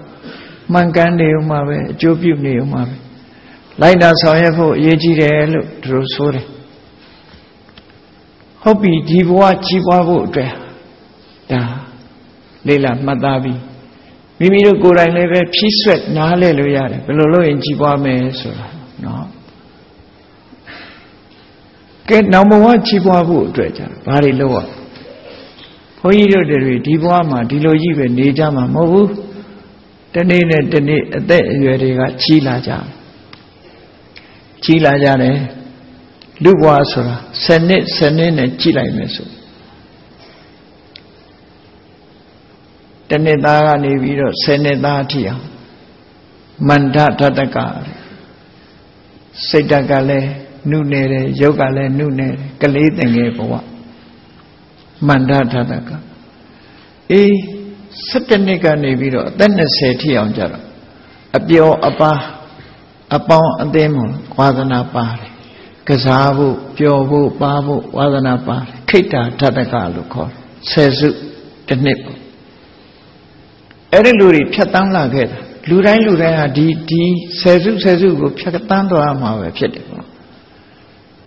မှန်ကန်နေဦးမှာပဲအကျိုးပြုနေဦးမှာပဲလိုက်တာဆောင်ရွက်ဖို့အရေးကြီးတယ်လို့သူတို့ဆိုတယ် ဟုတ်ပြီဒီဘဝကြီးပွားဖို့အတွက်ဒါလေးလာမှတ်သားပြီးမိမိတို့ကိုယ်တိုင်လည်းပဲဖြည့်ဆွက်နားလဲလို့ရတယ်ဘယ်လိုလုပ်ရင်ကြည်ပွားမယ်ဆိုတာနော်ကဲနောက်ဘဝကြည်ပွားဖို့အတွက်ကြဘာတွေလုပ်ရဘုန်းကြီးတို့တွေဒီဘဝမှာဒီလိုကြီးပဲနေကြမှာမဟုတ်ဘူးတနေ့နဲ့တနေ့အသက်အရွယ်တွေကကြီးလာကြကြီးလာကြတယ် လူဘဝဆိုတာ7နှစ်7နှစ်နဲ့ကြီးလိုက်မယ်ဆိုတနှစ်သားကနေပြီးတော့10နှစ်သားအထိအောင်မန္တထတကစိတ်တက်ကလည်းနုနေတယ်ရုပ်ကလည်းနုနေတယ်ကလေးတငယ်ဘဝမန္တထတကအေး17နှစ်ကနေပြီးတော့အသက်20ထိအောင်ကြတော့အပျော်အပါအပေါင်းအသင်းမဝါသနာပါတယ် ကစားဖို့ပျော်ဖို့ပါဖို့ဝါသနာပါတယ်ခိတ္တာထတကလို့ခေါ်တယ်ဆယ်စုတစ်နှစ်ပေါ့အဲ့ဒီလူတွေဖြတ်တန်းလာခဲ့တာလူတိုင်းလူတိုင်းဟာဒီဒီဆယ်စုဆယ်စုကိုဖြတ်တန်းသွားမှာပဲဖြစ်တယ်ပေါ့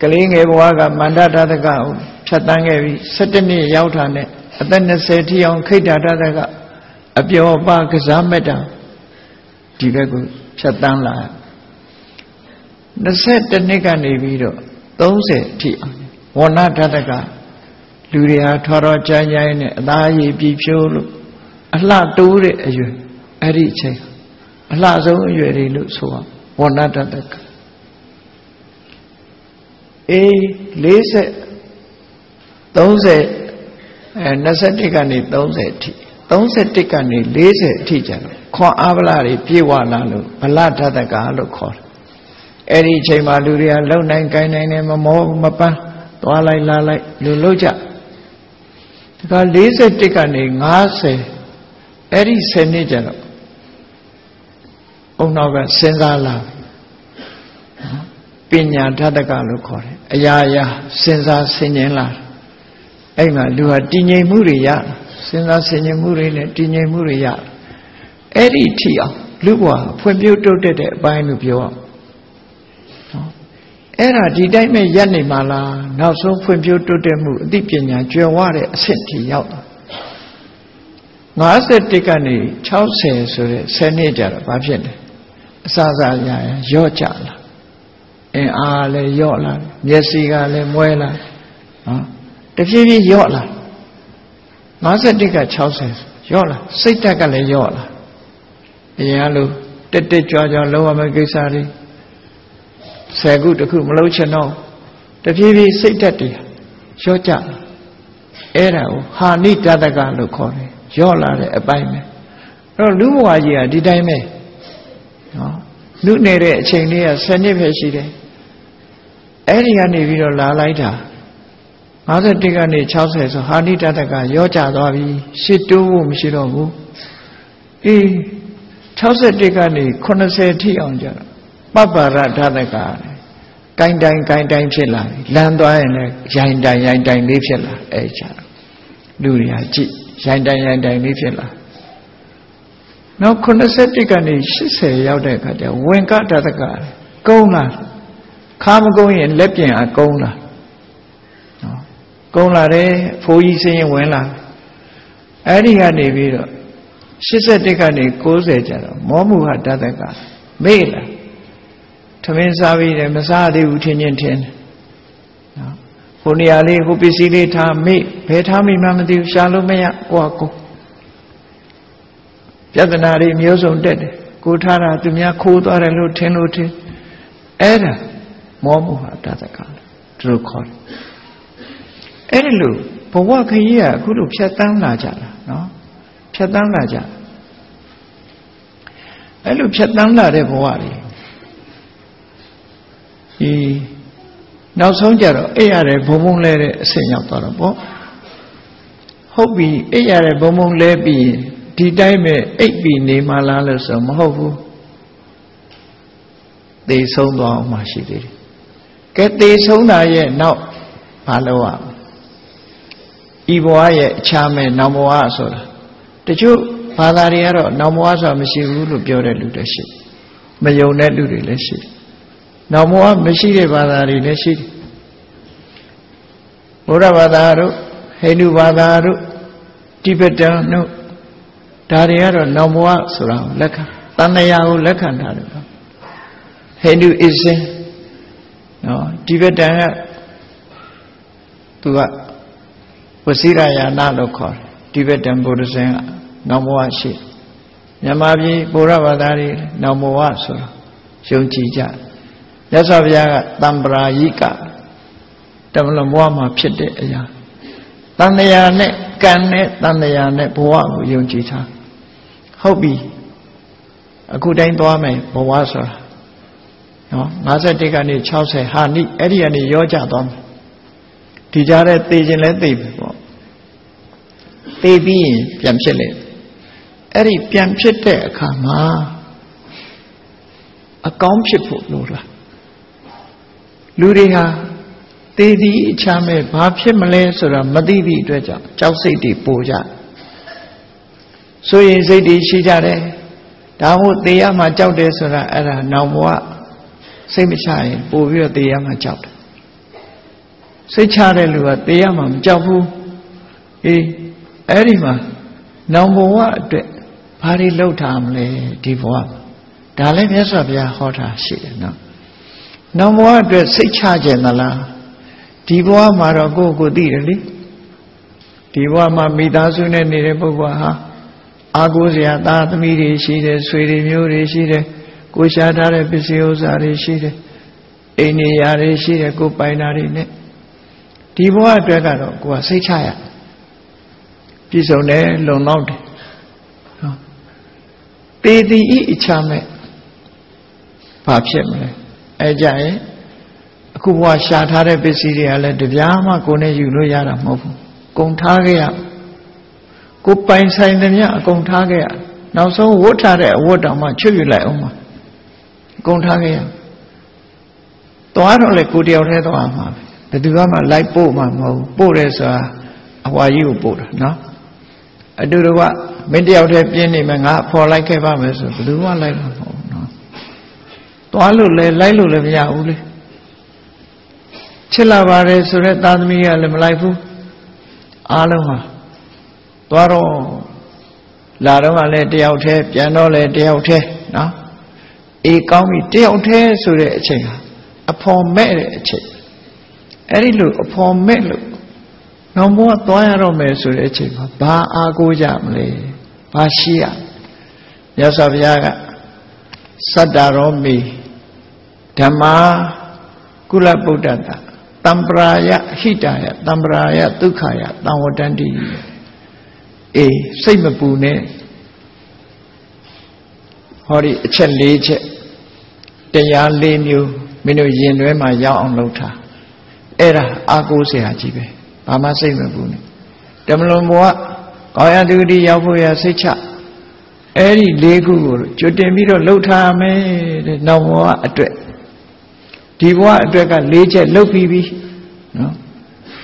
ကလေးငယ်ဘဝကမန္တတတကကိုဖြတ်တန်းခဲ့ပြီး17နှစ်ရောက်တာနဲ့အသက်20ထိအောင်ခိတ္တာတတကအပျော်ပါကစားမဲ့တာဒီဘက်ကိုဖြတ်တန်းလာ 21နှစ်ကနေပြီးတော့30ထိအောင်ဝဏတတကလူတွေဟာထော်တော်ကြမ်းကြမ်းနဲ့အသားရည်ပြည့်ဖြိုးလို့အလှတိုးတဲ့အရွယ်အဲ့ဒီအချိန်အလှဆုံးအရွယ်တွေလို့ဆိုအောင်ဝဏတတကအေး40 30အဲ21ကနေ30အထိ31ကနေ40အထိကျတော့ခွန်အားဗလာတွေပြေဝလာလို့ဗလတတကလို့ခေါ်တယ် အဲ့ဒီအချိန်မှာလူတွေကလုံနိုင်ကိုင်းနိုင်နေမမောမပန်းသွားလိုက်လာလိုက်လူလို့ကြဒါက41ကနေ50အဲ့ဒီ10နှစ်ကျတော့အုံနောက်ကစဉ်းစားလာပညာဓာတကလို့ခေါ်တယ်အရာရာစဉ်းစားဆင်ခြင်လာအဲ့မှာလူဟာတည်ငြိမ်မှုတွေရစဉ်းစားဆင်ခြင်မှုတွေနဲ့တည်ငြိမ်မှုတွေရအဲ့ဒီထီအောင်လူဘဝဖွံ့ဖြိုးတိုးတက်တဲ့အပိုင်းလို့ပြောအောင်နော် အဲ့ဒါဒီတိုင်းမဲ့ရက်နေမှာလားနောက်ဆုံးဖွံ့ဖြိုးတိုးတက်မှုအသိပညာကျွယ်ဝတဲ့အဆင့်ထိရောက်တာ51ကနေ60ဆိုတဲ့10နှစ်ကြာတော့ဘာဖြစ်လဲအစစရရရော့ကြလာအင်းအားလည်းရော့လာမျက်စိကလည်းမွဲလာနော်တဖြည်းဖြည်းရော့လာ51က60ရော့လာစိတ်ဓာတ်ကလည်းရော့လာအရင်ကလို့တက်တက်ကြွကြွလုံးဝမယ့်ကိစ္စတွေ ဆယ်ခုတခုမလုံးချင်တော့တဖြည်းဖြည်းစိတ်ဓာတ်တွေရော့ကြလာအဲ့ဒါကိုဟာနိတတကလို့ခေါ်တယ်ရော့လာတဲ့အပိုင်းပဲအဲ့တော့လူဘဝကြီးကဒီတိုင်းပဲနော်လူနေတဲ့အချိန်လေးက10နှစ်ပဲရှိတယ်အဲ့ဒီကနေပြီးတော့လာလိုက်တာ51ကနေ60ဆိုဟာနိတတကရောကြသွားပြီရှစ်တိုးဖို့မရှိတော့ဘူးအေး61ကနေ80ထိအောင်ကြတော့ ပပ္ပရဓာတကကိုင်းတိုင်းကိုင်းတိုင်းဖြစ်လာပြီလမ်းသွားရင်လည်းရိုင်တိုင်ရိုင်တိုင်လေးဖြစ်လာအဲ့ချာလူတွေဟာကြည့်ရိုင်တိုင်ရိုင်တိုင်လေးဖြစ်လာနောက်81ကနေ80ရောက်တဲ့အခါကျဝင်ကတတကကုန်းလာခါမကုန်းရင်လက်ပြင်အကုန်းလာနော်ကုန်းလာတယ်ဖိုးကြီးစင်းရင်ဝင်လာအဲ့ဒီကနေပြီးတော့81ကနေ90ကျတော့မောမှုဟတတကမေ့လာ သမင်းစားပြီးတယ်မစားသေးဘူးထင်ချင်းထင်တယ်နော်ဟိုနေရာလေးဟိုပစ္စည်းလေးထားမေ့ဘယ်ထားမိမှမသိဘူးရှာလို့မရကိုကကိုပြဿနာတွေမျိုးစုံတက်တယ်ကိုထားတာသူများခိုးသွားတယ်လို့ထင်လို့ထင်အဲ့ဒါမောမှုဟာတသကလို့သူတို့ခေါ်တယ်အဲ့ဒီလိုဘဝခရီးကအခုလိုဖြတ်တန်းလာကြတာနော်ဖြတ်တန်းလာကြအဲ့လိုဖြတ်တန်းလာတဲ့ဘဝတွေ ဒီနောက်ဆုံးကြတော့အိပ်ရတယ်ဘုံဘုံလဲတဲ့အဆင့်ရောက်သွားတော့ပေါ့ဟုတ်ပြီအိပ်ရတယ်ဘုံဘုံလဲပြီးဒီတိုင်းပဲအိပ်ပြီးနေမှလားလို့ဆိုမဟုတ်ဘူးသေဆုံးသွားအောင်မှရှိသေးတယ်ကဲသေဆုံးတာရဲ့နောက်ဘာလို့อ่ะဤဘဝရဲ့အခြားမဲ့နောက်ဘဝဆိုတာတချို့ဘာသာတွေကတော့နောက်ဘဝဆိုတာမရှိဘူးလို့ပြောတဲ့လူတွေရှိမယုံတဲ့လူတွေလည်းရှိ နောက်ဘဝမရှိတဲ့ဘာသာတွေလည်းရှိတယ်ဘုရားဘာသာတို့ဟိန္ဒူဘာသာတို့တိဘက်တန်တို့ဒါတွေကတော့နောင်ဘဝဆိုတာလက်ခံတဏှာကိုလက်ခံထားတယ်ဟိန္ဒူအစ္စင်နော်တိဘက်တန်ကသူကဝစီရယာနာလို့ခေါ်တယ်တိဘက်တန်ဗုဒ္ဓဇင်ကနောင်ဘဝရှိမြန်မာပြည်ဗုဒ္ဓဘာသာတွေနောင်ဘဝဆိုတာယုံကြည်ကြ မြတ်စွာဘုရားကတံပရာယိကတမလဘဝမှာဖြစ်တဲ့အရာတန်တရာနဲ့ကံနဲ့တန်တရာနဲ့ဘဝကိုယုံကြည်ထားဟုတ်ပြီအခုတိုင်းသွားမယ်ဘဝဆိုတာနော်51ကနေ60ဟာနိအဲ့ဒီကနေရောကြသွားမယ်ဒီကြားထဲသိခြင်းလဲသိပြီပေါ့သိပြီးရင်ပြန်ဖြစ်လေအဲ့ဒီပြန်ဖြစ်တဲ့အခါမှာအကောင်းဖြစ်ဖို့လိုလား လူတွေဟာသေသည်အချမ်းမဲ့ဘာဖြစ်မလဲဆိုတာမသိသည့်အတွက်ကြောင့်ကြောက်စိတ်တွေပိုကြဆိုရင်စိတ်တွေရှိကြတယ်ဒါမို့သေရမှာကြောက်တယ်ဆိုတာအဲ့ဒါနောင်ဘဝစိတ်မချရင်ပို့ပြီးတော့သေရမှာကြောက်တယ်စိတ်ချတဲ့လူကသေရမှာမကြောက်ဘူးအေးအဲ့ဒီမှာနောင်ဘဝအတွက်ဘာတွေလုပ်ထားမလဲဒီဘဝဒါလည်းမြတ်စွာဘုရားဟောတာရှိတယ်နော် နောင်ဘဝအတွက်စိတ်ချခြင်းသလားဒီဘဝမှာတော့ကိုယ့်ကိုယ်သိတယ်လေဒီဘဝမှာမိသားစုနဲ့နေတဲ့ပုဂ္ဂိုလ်ဟာအာကိုးစရာသားသမီးတွေရှိတယ်ဆွေတွေမျိုးတွေရှိတယ်ကိုရှားထားတဲ့ပစ္စည်းဥစ္စာတွေရှိတယ်အိမ်နေရာတွေရှိတယ်ကိုပိုင်တာတွေနဲ့ဒီဘဝအတွက်ကတော့ကိုယ်ကစိတ်ချရပြည့်စုံတယ်လုံလောက်တယ်နော်ပေတိဤအချမဲ့ဘာဖြစ်မလဲ အဲကြရင်အခုဘဝရှာထားတဲ့ပစ္စည်းတွေကလည်းတပြားမှကိုယ်နဲ့ယူလို့ရတာမဟုတ်ဘူးကုန်ထားခဲ့ရကိုပိုင်ဆိုင်သမျှအကုန်ထားခဲ့ရနောက်ဆုံးဝတ်ထားတဲ့အဝတ်တောင်မှချွတ်ယူလိုက်အောင်ပါအကုန်ထားခဲ့ရသွားတော့လေကိုတယောက်တည်းသွားမှာဘယ်သူမှလိုက်ပို့မှာမဟုတ်ဘူးပို့တယ်ဆိုတာအဝါကြီးကိုပို့တာနော်အတူတူကမင်းတယောက်တည်းပြင်းနေမယ်ငါဖော်လိုက်ခဲ့ပါမယ်ဆိုဘယ်သူမှလိုက်မှာမဟုတ်ဘူးနော် သွားလို့လဲလိုက်လို့လည်းမရဘူးလေချစ်လာပါတယ်ဆိုတော့သာသမီကလည်းမလိုက်ဘူးအားလုံးဟာသွားတော့လာတော့ကလည်းတယောက်တည်းပြန်တော့လည်းတယောက်တည်းနော်အေးကောင်းပြီတယောက်တည်းဆိုတဲ့အချိန်ဟာအဖော်မဲ့တဲ့အချိန်အဲ့ဒီလိုအဖော်မဲ့လို့နောက်ဘဝသွားရတော့မယ်ဆိုတဲ့အချိန်မှာဘာအားကိုးကြမလဲဘာရှိရမြတ်စွာဘုရားကစတ္တရောမေ ဓမ္မာကုလဗုဒ္ဓတာတံပရာယအဟိတာယတံပရာယဒုက္ခယတံဝတန္တိအေးစိတ်မပူနဲ့ဟောဒီအချက်၄ချက်တရား၄မျိုးမင်းတို့ရင်တွဲမှာရောက်အောင်လုပ်ထားအဲ့ဒါအာကိုးစရာကြီးပဲဘာမှစိတ်မပူနဲ့တမလွန်ဘဝကောင်းရသူတိရောက်ဖို့ရစိတ်ချအဲ့ဒီ၄ခုကိုကြွတင်ပြီးတော့လှုပ်ထားမယ်တဲ့နောက်ဘဝအတွက် ဒီဘဝအတွက်က၄ချက်လှုပ်ပြီးပြီနော်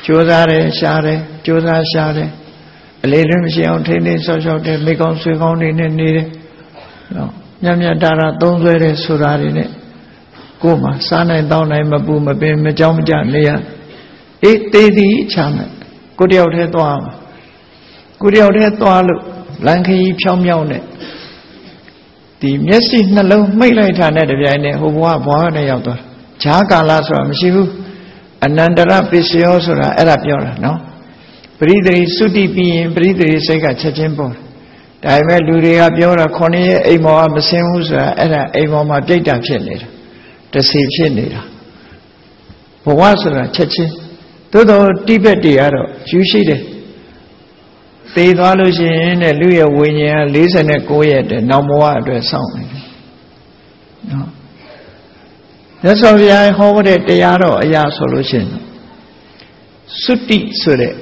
ကြိုးစားတယ်ရှားတယ်ကြိုးစားရှားတယ်အလေးလည်းမရှိအောင်ထိန်းသိမ်းဆောက်ရှောက်တယ်မိကောင်းဆွေကောင်းတွေနဲ့နေတယ်နော်မြတ်မြတ်တာတာသုံးဆွဲတယ်ဆိုတာတွေနဲ့ကိုယ်မှာစားနိုင်တောင်းနိုင်မပူမပင်မကြောက်မကြနေရအေးသေးသည်ချမယ်ကိုတယောက်တည်းသွားမှာကိုတယောက်တည်းသွားလို့လန်ခရီးဖြောင်းဖြောင်းနဲ့ဒီမျက်စိနှလုံးမှိတ်လိုက်တာနဲ့တပြိုင်နက်ဟိုဘဝဘဝနဲ့ရောက်သွား ဈာကာလဆိုတာမရှိဘူးအနန္တရပစ္စယောဆိုတာအဲ့ဒါပြောတာနော်ပရိသေသုတိပြီးရင်ပရိသေစိတ်ကချက်ချင်းပေါ်တယ်ဒါပေမဲ့လူတွေကပြောတာခொနည်းရဲ့အိမ်မော်ကမစင်းဘူးဆိုတာအဲ့ဒါအိမ်မော်မှာပြိတ္တာဖြစ်နေတာတစီဖြစ်နေတာဘဝဆိုတာချက်ချင်းသို့တော့တိဘက်တွေကတော့ယူရှိတယ်သေသွားလို့ရှိရင်တဲ့လူရဲ့ဝိညာဉ်က49ရက်တဲ့နောက်ဘဝအတွက်စောင့်နေတယ်နော် မြတ်စွာဘုရားဟောတဲ့တရားတော်အရာဆိုလို့ရှိရင်သုတိဆိုတဲ့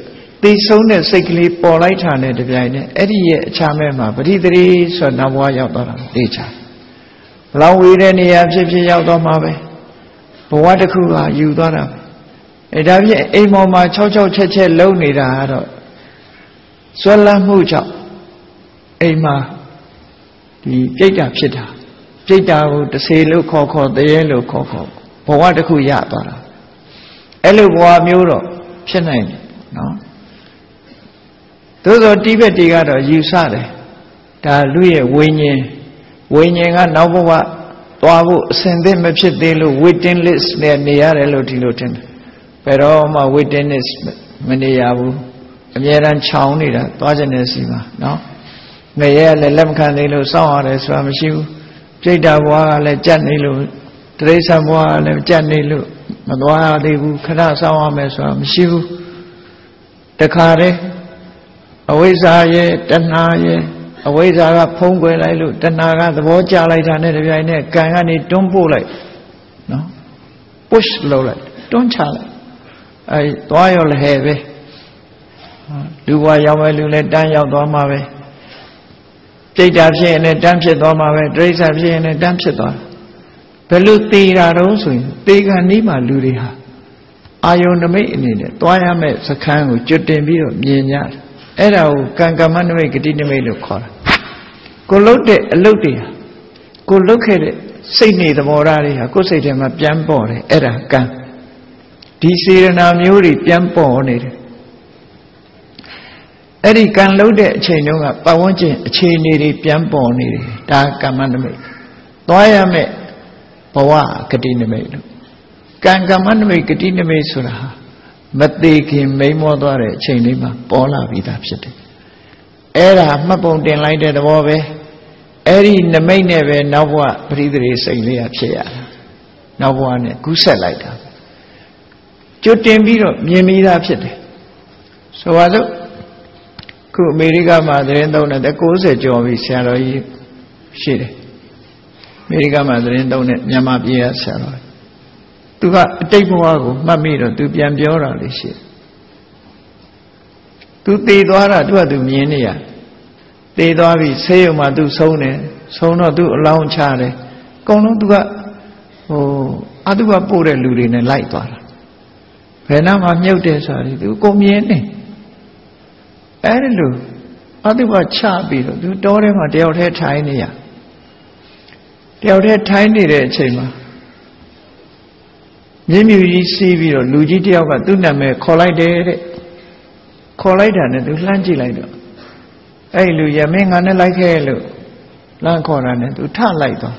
သိဆုံးတဲ့စိတ်ကလေးပေါ်လိုက်တာနဲ့တပြိုင်နက်အဲ့ဒီရဲ့အခြားမဲ့မှာပရိသေရီဆိုနောက်ဘဝရောက်သွားတာသိချာဘလောင်ဝေတဲ့နေရာဖြစ်ဖြစ်ရောက်သွားမှာပဲဘဝတစ်ခုဟာယူသွားတာအဲဒါဖြင့်အိမ်ပေါ်မှာ66ချက်ချက်လုံနေတာကတော့ဆွဲလန်းမှုကြောင့်အိမ်မှာဒီပြိတ္တာဖြစ်တာ ပြိတ္တာကိုတစ်စေလို့ခေါ်ခေါ်တရေလို့ခေါ်ခေါ်ဘဝတစ်ခုရသွားတာအဲ့လိုဘဝမျိုးတော့ဖြစ်နိုင်တယ်နော်သို့သောတိဘက်တီကတော့ယူဆတယ်ဒါလူရဲ့ဝိညာဉ်ဝိညာဉ်ကနောက်ဘဝသွားဖို့အစဉ်သင့်မဖြစ်သေးလို့ waiting list နဲ့နေရတယ်လို့ဒီလိုထင်တယ်ဘယ်တော့မှ waiting list မနေရဘူးအများရန်ခြောင်နေတာသွားခြင်းနဲ့စီမှာနော်ငရဲလည်းလက်မခံသေးလို့စောင့်ရတယ်ဆိုတာမရှိဘူး ပြိတ္တာဘွားကလည်းကြက်နေလို့တရိษံဘွားကလည်းကြက်နေလို့မသွားရသေးဘူးခဏစောင့်ရမယ်ဆိုတာမရှိဘူးတခါတည်းအဝိဇ္ဇာရဲ့တဏှာရဲ့အဝိဇ္ဇာကဖုံးကွယ်လိုက်လို့တဏှာကသဘောကျလိုက်တာနဲ့တပြိုင်နက်ကံကနေတွန်းပို့လိုက်နော် push လုပ်လိုက်တွန်းချလိုက်အဲသွားရောလည်းဟဲ့ပဲလူဘဝရောက်မဲ့လူလည်းတန်းရောက်သွားမှာပဲ ပြိတ္တာဖြစ်ရင်လည်းတန်းဖြစ်သွားမှာပဲတိရစ္ဆာန်ဖြစ်ရင်လည်းတန်းဖြစ်သွားဘယ်လိုသေတာတော့ဆိုရင်သေကံနီးမှာလူတွေဟာအာယုန်နမိတ်အနေနဲ့သွားရမဲ့စခန်းကိုကျွတ်တင်ပြီးတော့မြင်ကြတယ်အဲ့ဒါကိုကံကမ္မနမိတ်ဂတိနမိတ်လို့ခေါ်တာကိုလုတ်တဲ့အလုတ်တွေဟာကိုလုတ်ခဲ့တဲ့စိတ်နေသဘောထားတွေဟာကိုယ်စိတ်ထဲမှာပြန်ပေါ်တယ်အဲ့ဒါကံဒီစေရနာမျိုးတွေပြန်ပေါ်နေတယ် အဲ့ဒီကံလုတ်တဲ့အချိန်တုန်းကပတ်ဝန်းကျင်အခြေအနေတွေပြန်ပေါ်နေတယ်ဒါကမ္မနမိတ်သွားရမယ်ဘဝဂတိနမိတ်လို့ကံကမ္မနမိတ်ဂတိနမိတ်ဆိုတာဟာမသေးခင်မိန်မောသွားတဲ့အချိန်လေးမှာပေါ်လာပြီးသားဖြစ်တယ်အဲ့ဒါမှတ်ပုံတင်လိုက်တဲ့သဘောပဲအဲ့ဒီနမိတ်နဲ့ပဲနောက်ဘဝပရိသေစိတ်လေးရဖြစ်ရတာနောက်ဘဝနဲ့ကူးဆက်လိုက်တာကျွတ်တင်ပြီးတော့မြင်မိသားဖြစ်တယ်ဆိုပါစို့ ခုအမေရိကမှာသတင်းသုံးတဲ့60ကျော်ပြီဆရာတော်ကြီးရှိတယ်အမေရိကမှာသတင်းသုံးတဲ့မြန်မာပြည်ကဆရာတော်သူကအတိတ်ဘဝကိုမှတ်မိတော့သူပြန်ပြောတာလေးရှိတယ်သူတည်သွားတာသူကသူမြင်နေရတည်သွားပြီဆေးရုံမှာသူဆုံးတယ်ဆုံးတော့သူအလောင်းချတယ်အကုန်လုံးသူကဟိုအတုပပို့တဲ့လူတွေနဲ့လိုက်သွားတာဘယ်နှမှာမြုပ်တယ်ဆိုတာသူကိုမြင်နေ အဲ့ဒီလိုအတုပချပြီးတော့သူတောထဲမှာတယောက်တည်းထိုင်နေရတယောက်တည်းထိုင်နေတဲ့အချိန်မှာမြင်းမြူကြီးစီးပြီးတော့လူကြီးတယောက်ကသူ့နာမည်ခေါ်လိုက်တယ်တဲ့ခေါ်လိုက်တာနဲ့သူလှမ်းကြည့်လိုက်တော့အဲ့လူရမင်းငါနဲ့လိုက်ခဲ့လို့လှမ်းခေါ်တာနဲ့သူထလိုက်သွား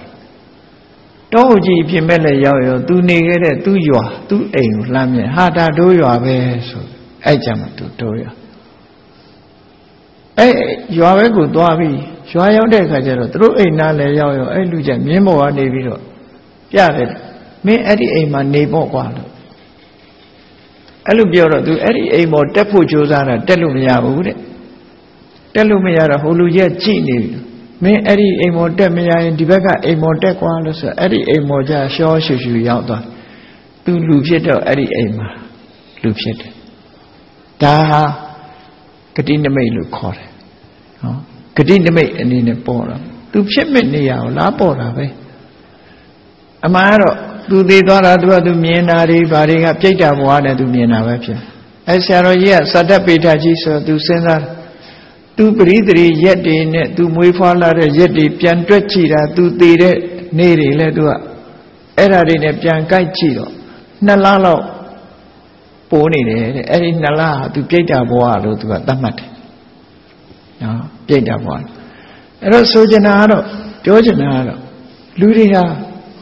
တောကြီးပြင်မဲ့လည်းရောက်ရောသူနေခဲ့တဲ့သူ့ရွာသူ့အိမ်ကိုလှမ်းမြင်ဟာတာတို့ရွာပဲဆိုအဲ့ကြမှာသူတို့ရွာ အဲ့ရွာဘက်ကိုသွားပြီးရွာရောက်တဲ့အခါကျတော့သူတို့အိမ်နားလည်းရောက်ရောအဲ့လူကြမြင်းပေါ်ကနေပြီးတော့ပြတယ်မင်းအဲ့ဒီအိမ်မှာနေပေါ့ကွာလို့အဲ့လိုပြောတော့ तू အဲ့ဒီအိမ်ပေါ်တက်ဖို့ကြိုးစားတာတက်လို့မရဘူးတဲ့တက်လို့မရတော့ဟိုလူကြီးကြည့်နေပြီမင်းအဲ့ဒီအိမ်ပေါ်တက်မရရင်ဒီဘက်ကအိမ်ပေါ်တက်ကွာလို့ဆိုအဲ့ဒီအိမ်ပေါ်ကျရှောရှူရှူရောက်သွား तू လူဖြစ်တော့အဲ့ဒီအိမ်မှာလူဖြစ်တယ်ဒါဟာ ဂတိနမိတ်လို့ခေါ်တယ်ဟောဂတိနမိတ်အနေနဲ့ပေါ်တော့ तू ဖြစ်မဲ့နေရအောင်လားပေါ်တာပဲအမှန်ကတော့သူသေးသွားတာသူကသူမြင်တာတွေဘာတွေကပြိတ္တာဘဝနဲ့သူမြင်တာပဲဖြစ်အဲဆရာတော်ကြီးကသတ္တပေထကြီးဆိုသူစဉ်းစားသူပရိသေရက်တွေနဲ့သူမွေးဖွားလာတဲ့ရက်တွေပြန်တွက်ကြည့်တာသူသေးတဲ့နေ့တွေလဲသူကအဲ့ဓာတွေနဲ့ပြန်ကြိုက်ကြည့်တော့နှစ်လလောက် ပိုးနေတယ်တဲ့အဲ့ဒီနှစ်လဟာသူပြိတ္တာဘဝလို့သူကသတ်မှတ်တယ်နော်ပြိတ္တာဘဝအဲ့တော့ဆိုချင်တာကတော့ပြောချင်တာကတော့လူတွေဟာ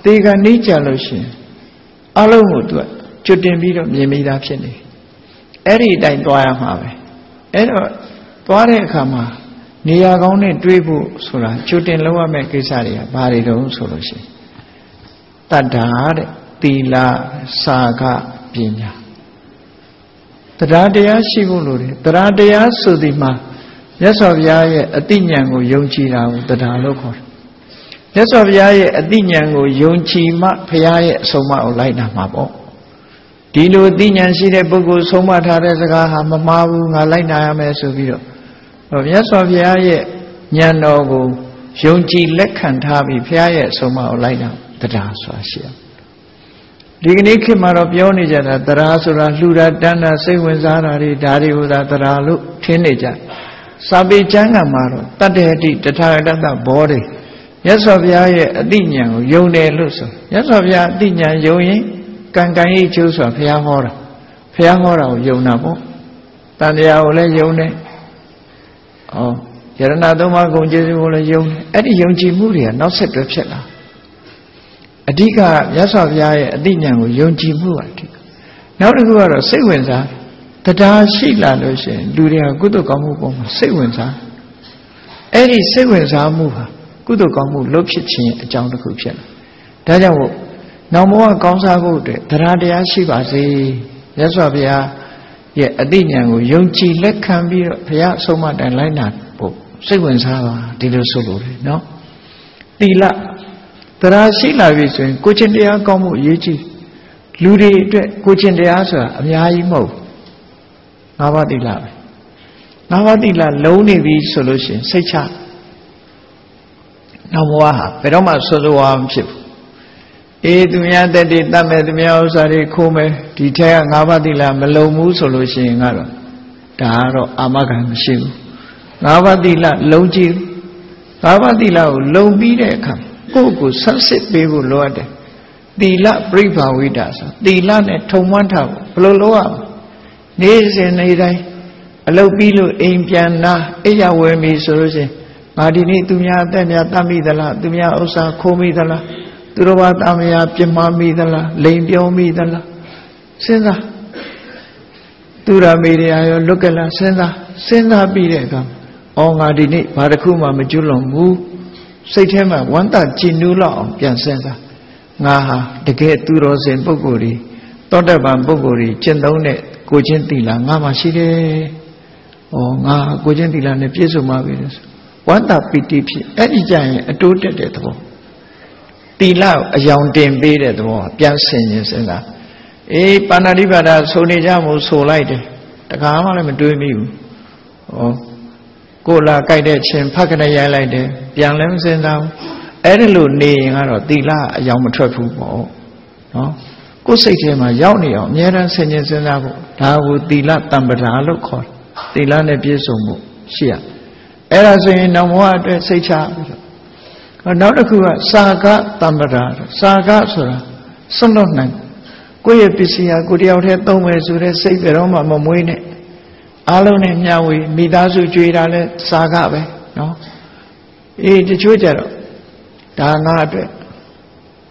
သေကနှိကြလို့ရှိရင်အလုံးကိုသူကကျွတ်တင်ပြီးတော့မြင်မိသားဖြစ်နေအဲ့ဒီအတိုင်းသွားရမှာပဲအဲ့တော့သွားတဲ့အခါမှာနေရာကောင်းနဲ့တွေးဖို့ဆိုတာကျွတ်တင်လောက်ရမယ့်ကိစ္စတွေကဘာတွေတုံးဆိုလို့ရှိရင်တတ္တာတဲ့သီလစာကပညာ တရားတရားရှိဖို့လိုတယ်တရားတရားဆိုဒီမှာမြတ်စွာဘုရားရဲ့အတိညာဉ်ကိုယုံကြည်တာကိုတရားလို့ခေါ်တယ်မြတ်စွာဘုရားရဲ့အသိဉာဏ်ကိုယုံကြည်မှဘုရားရဲ့အဆုံးအမကိုလိုက်နာမှာပေါ့ဒီလိုအသိဉာဏ်ရှိတဲ့ပုဂ္ဂိုလ်ဆုံးမထားတဲ့စကားဟာမမှားဘူးငါလိုက်နာရမယ်ဆိုပြီးတော့မြတ်စွာဘုရားရဲ့ဉာဏ်တော်ကိုယုံကြည်လက်ခံထားပြီးဘုရားရဲ့အဆုံးအမကိုလိုက်နာတရားဆိုတာရှိရ ဒီကနေ့ခေတ်မှာတော့ပြောနေကြတာတရားဆိုတာလှူတာတန်းတာစိတ်ဝင်စားတာတွေဒါတွေကိုသာတရားလို့ထင်နေကြစာပေကျမ်းကမှာတော့တတ္တေတိတထာဂတဘောတွေမြတ်စွာဘုရားရဲ့အသိဉာဏ်ကိုယုံတယ်လို့ဆိုမြတ်စွာဘုရားအသိဉာဏ်ယုံရင်ကံကံဤကျိုးဆိုတာဘုရားဟောတာဘုရားဟောတာကိုယုံတာပေါ့တန်တရားကိုလည်းယုံတယ်ဩယရဏသုံးပါးကုန်ကျေးဇူးကိုလည်းယုံတယ်အဲ့ဒီယုံကြည်မှုတွေကနောက်ဆက်တွဲဖြစ်လာ အဓိကမြတ်စွာဘုရားရဲ့အသိဉာဏ်ကိုယုံကြည်မှုအဓိကနောက်တစ်ခုကတော့စိတ်ဝင်စားတရားရှိလာလို့ရှိရင်လူတွေကကုသိုလ်ကောင်းမှုပေါ်မှာစိတ်ဝင်စားအဲ့ဒီစိတ်ဝင်စားမှုဟာကုသိုလ်ကောင်းမှုလုပ်ဖြစ်ခြင်းအကြောင်းတစ်ခုဖြစ်လာဒါကြောင့်မို့နောက်ဘဝကောင်းစားဖို့အတွက်တရားတရားရှိပါစေမြတ်စွာဘုရားရဲ့အသိဉာဏ်ကိုယုံကြည်လက်ခံပြီးတော့ဘုရားအဆုံးအမတိုင်လိုက်နာဖို့စိတ်ဝင်စားပါဒီလိုဆိုလို့လေနော်သီလ တရားရှိလာပြီဆိုရင်ကိုချင်းတရားကောင်းမှုအရေးကြီးလူတွေအတွက်ကိုချင်းတရားဆိုတာအများကြီးမဟုတ်ငါးပါးသီလပဲငါးပါးသီလလုံးနေပြီဆိုလို့ရှိရင်စိတ်ချနောက်ဘဝဟာဘယ်တော့မှဆိုးဆိုးဝါးမဖြစ်ဘူးအေးသူများတက်တည်တတ်မဲ့သူများဥစ္စာတွေခိုးမယ်ဒီထက်ကငါးပါးသီလမလုံဘူးဆိုလို့ရှိရင်ကတော့ဒါကတော့အာမခံမရှိဘူးငါးပါးသီလလုံကြည့်ငါးပါးသီလကိုလုံပြီးတဲ့အခါ ကိုယ့်ကိုဆက်စစ်ပေးဖို့လိုအပ်တယ်သီလပြိဘာဝိတာဆိုသီလနဲ့ထုံမွန်းထားဖို့ဘယ်လိုလုပ်ရမလဲနေ့စဉ်နေ့တိုင်းအလုပ်ပြီးလို့အိမ်ပြန်လာအိယာဝယ်ပြီဆိုလို့ရှိရင်ငါဒီနေ့သူများအသက်များတတ်မိသလားသူများဥစ္စာခိုးမိသလားသူတော်ဘာတာမယာပြမမိသလားလိန်ပြောမိသလားစဉ်းစားသူရမေရရောလွတ်ကလားစဉ်းစားစဉ်းစားပြီးတဲ့အခါအော်ငါဒီနေ့ဘာတစ်ခုမှမကျွလွန်ဘူး စိတ်ထဲမှာဝမ်းသာကြည်နူးလောက်အောင်ပြန်စဉ်းစားငါဟာတကယ်သူတော်စင်ပုဂ္ဂိုလ်တွေတောတပံပုဂ္ဂိုလ်တွေကျင့်သုံးတဲ့ကိုချင်းတိလာငါမှရှိတယ်။ဩငါကိုချင်းတိလာနဲ့ပြည့်စုံပါပြီလို့ဆိုဝန္တာပီတိဖြစ်အဲ့ဒီကြရင်အတိုးတက်တဲ့သဘောတိလအယောင်တင်ပေးတဲ့သဘောပြန်ဆင်ရင်စဉ်းစားအေးပါဏာတိပါဒဆိုနေကြမို့ဆိုလိုက်တယ်တခါမှလည်းမတွေးမိဘူးဩ ကိုလာကြိုက်တဲ့ချင်းဖတ်ကနေရိုက်လိုက်တယ်ပြန်လည်းမစဉ်းစားဘူးအဲ့ဒီလိုနေရင်ကတော့တိလအယောင်မထွက်ဘူးပေါ့နော်ကိုယ်စိတ်ထဲမှာရောက်နေအောင်အများအားဆင်ခြင်စဉ်းစားဖို့ဒါကိုသီလတံပဒါလို့ခေါ်တယ်သီလနဲ့ပြည့်စုံမှုရှိရအဲ့ဒါဆိုရင်နောက်ဘဝအတွက်စိတ်ချပြီးတော့နောက်တစ်ခုကစာကတံပဒါစာကဆိုတာစွန့်လွတ်နိုင်ကိုယ့်ရဲ့ပစ္စည်းဟာကိုယ်တယောက်တည်းသုံးမယ်ဆိုတဲ့စိတ်ဘယ်တော့မှမမွေးနဲ့ အားလုံးနဲ့မျှဝေမိသားစုကြွေးတာလဲစာကပဲနော်အေးတချို့ကြတော့ဒါငါအတွက်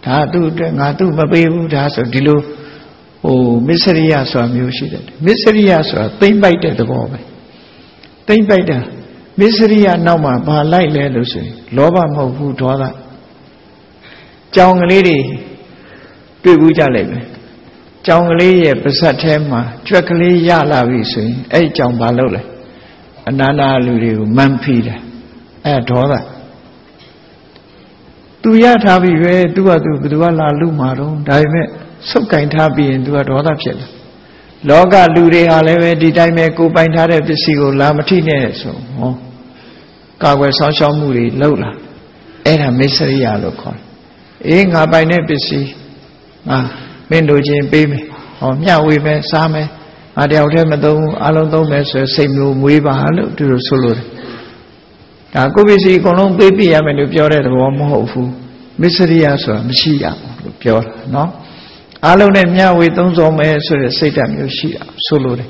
ဒါသူ့အတွက်ငါသူ့မပေးဘူးဒါဆိုဒီလိုဟိုမစ္စရိယဆိုတာမျိုးရှိတယ်မစ္စရိယဆိုတာသိမ့်ပိုက်တဲ့သဘောပဲသိမ့်ပိုက်တာမစ္စရိယနောက်မှာဘာလိုက်လဲလို့ဆိုရင်လောဘမဟုတ်ဘူးဒေါသကြောင်ကလေးတွေတွေ့ဘူးကြလိုက်ပဲ ကြောင်ကလေးရဲ့ပါဇက်ထဲမှာကြွက်ကလေးရလာပြီဆိုရင်အဲ့ကြောင်ဘာလုပ်လဲအနန္တလူတွေကိုမန်းဖီးတယ်အဲ့ဒေါသသူရထားပြီပဲသူကသူဘယ်သူကလာလူမှာတော့ဒါပေမဲ့ဆုပ်ကင်ထားပြီးရင်သူကဒေါသဖြစ်လာလောကလူတွေဟာလည်းပဲဒီတိုင်းပဲကိုပိုင်ထားတဲ့ပစ္စည်းကိုလာမထိနဲ့ဆိုဟောကာကွယ်ဆောင်ရှောက်မှုတွေလုပ်လာအဲ့ဒါမိတ်ဆွေရလို့ခေါ်တယ်အေးငါပိုင်တဲ့ပစ္စည်းငါ မင်းတို့ချင်းပေးမယ်ဟောမျှဝေမယ်စားမယ်ငါတယောက်တည်းမသုံးဘူးအလုံးသုံးမယ်ဆိုစိတ်မျိုးမွေးပါလို့သူတို့ဆိုလို့တယ်ဒါကိုပစ္စည်းအကုန်လုံးပေးပြရမယ်လို့ပြောတဲ့သဘောမဟုတ်ဘူးမစ္စရိယဆိုတာမရှိရဘူးလို့ပြောတာနော်အလုံးနဲ့မျှဝေသုံးဆောင်မယ်ဆိုတဲ့စိတ်ဓာတ်မျိုးရှိတာဆိုလို့တယ်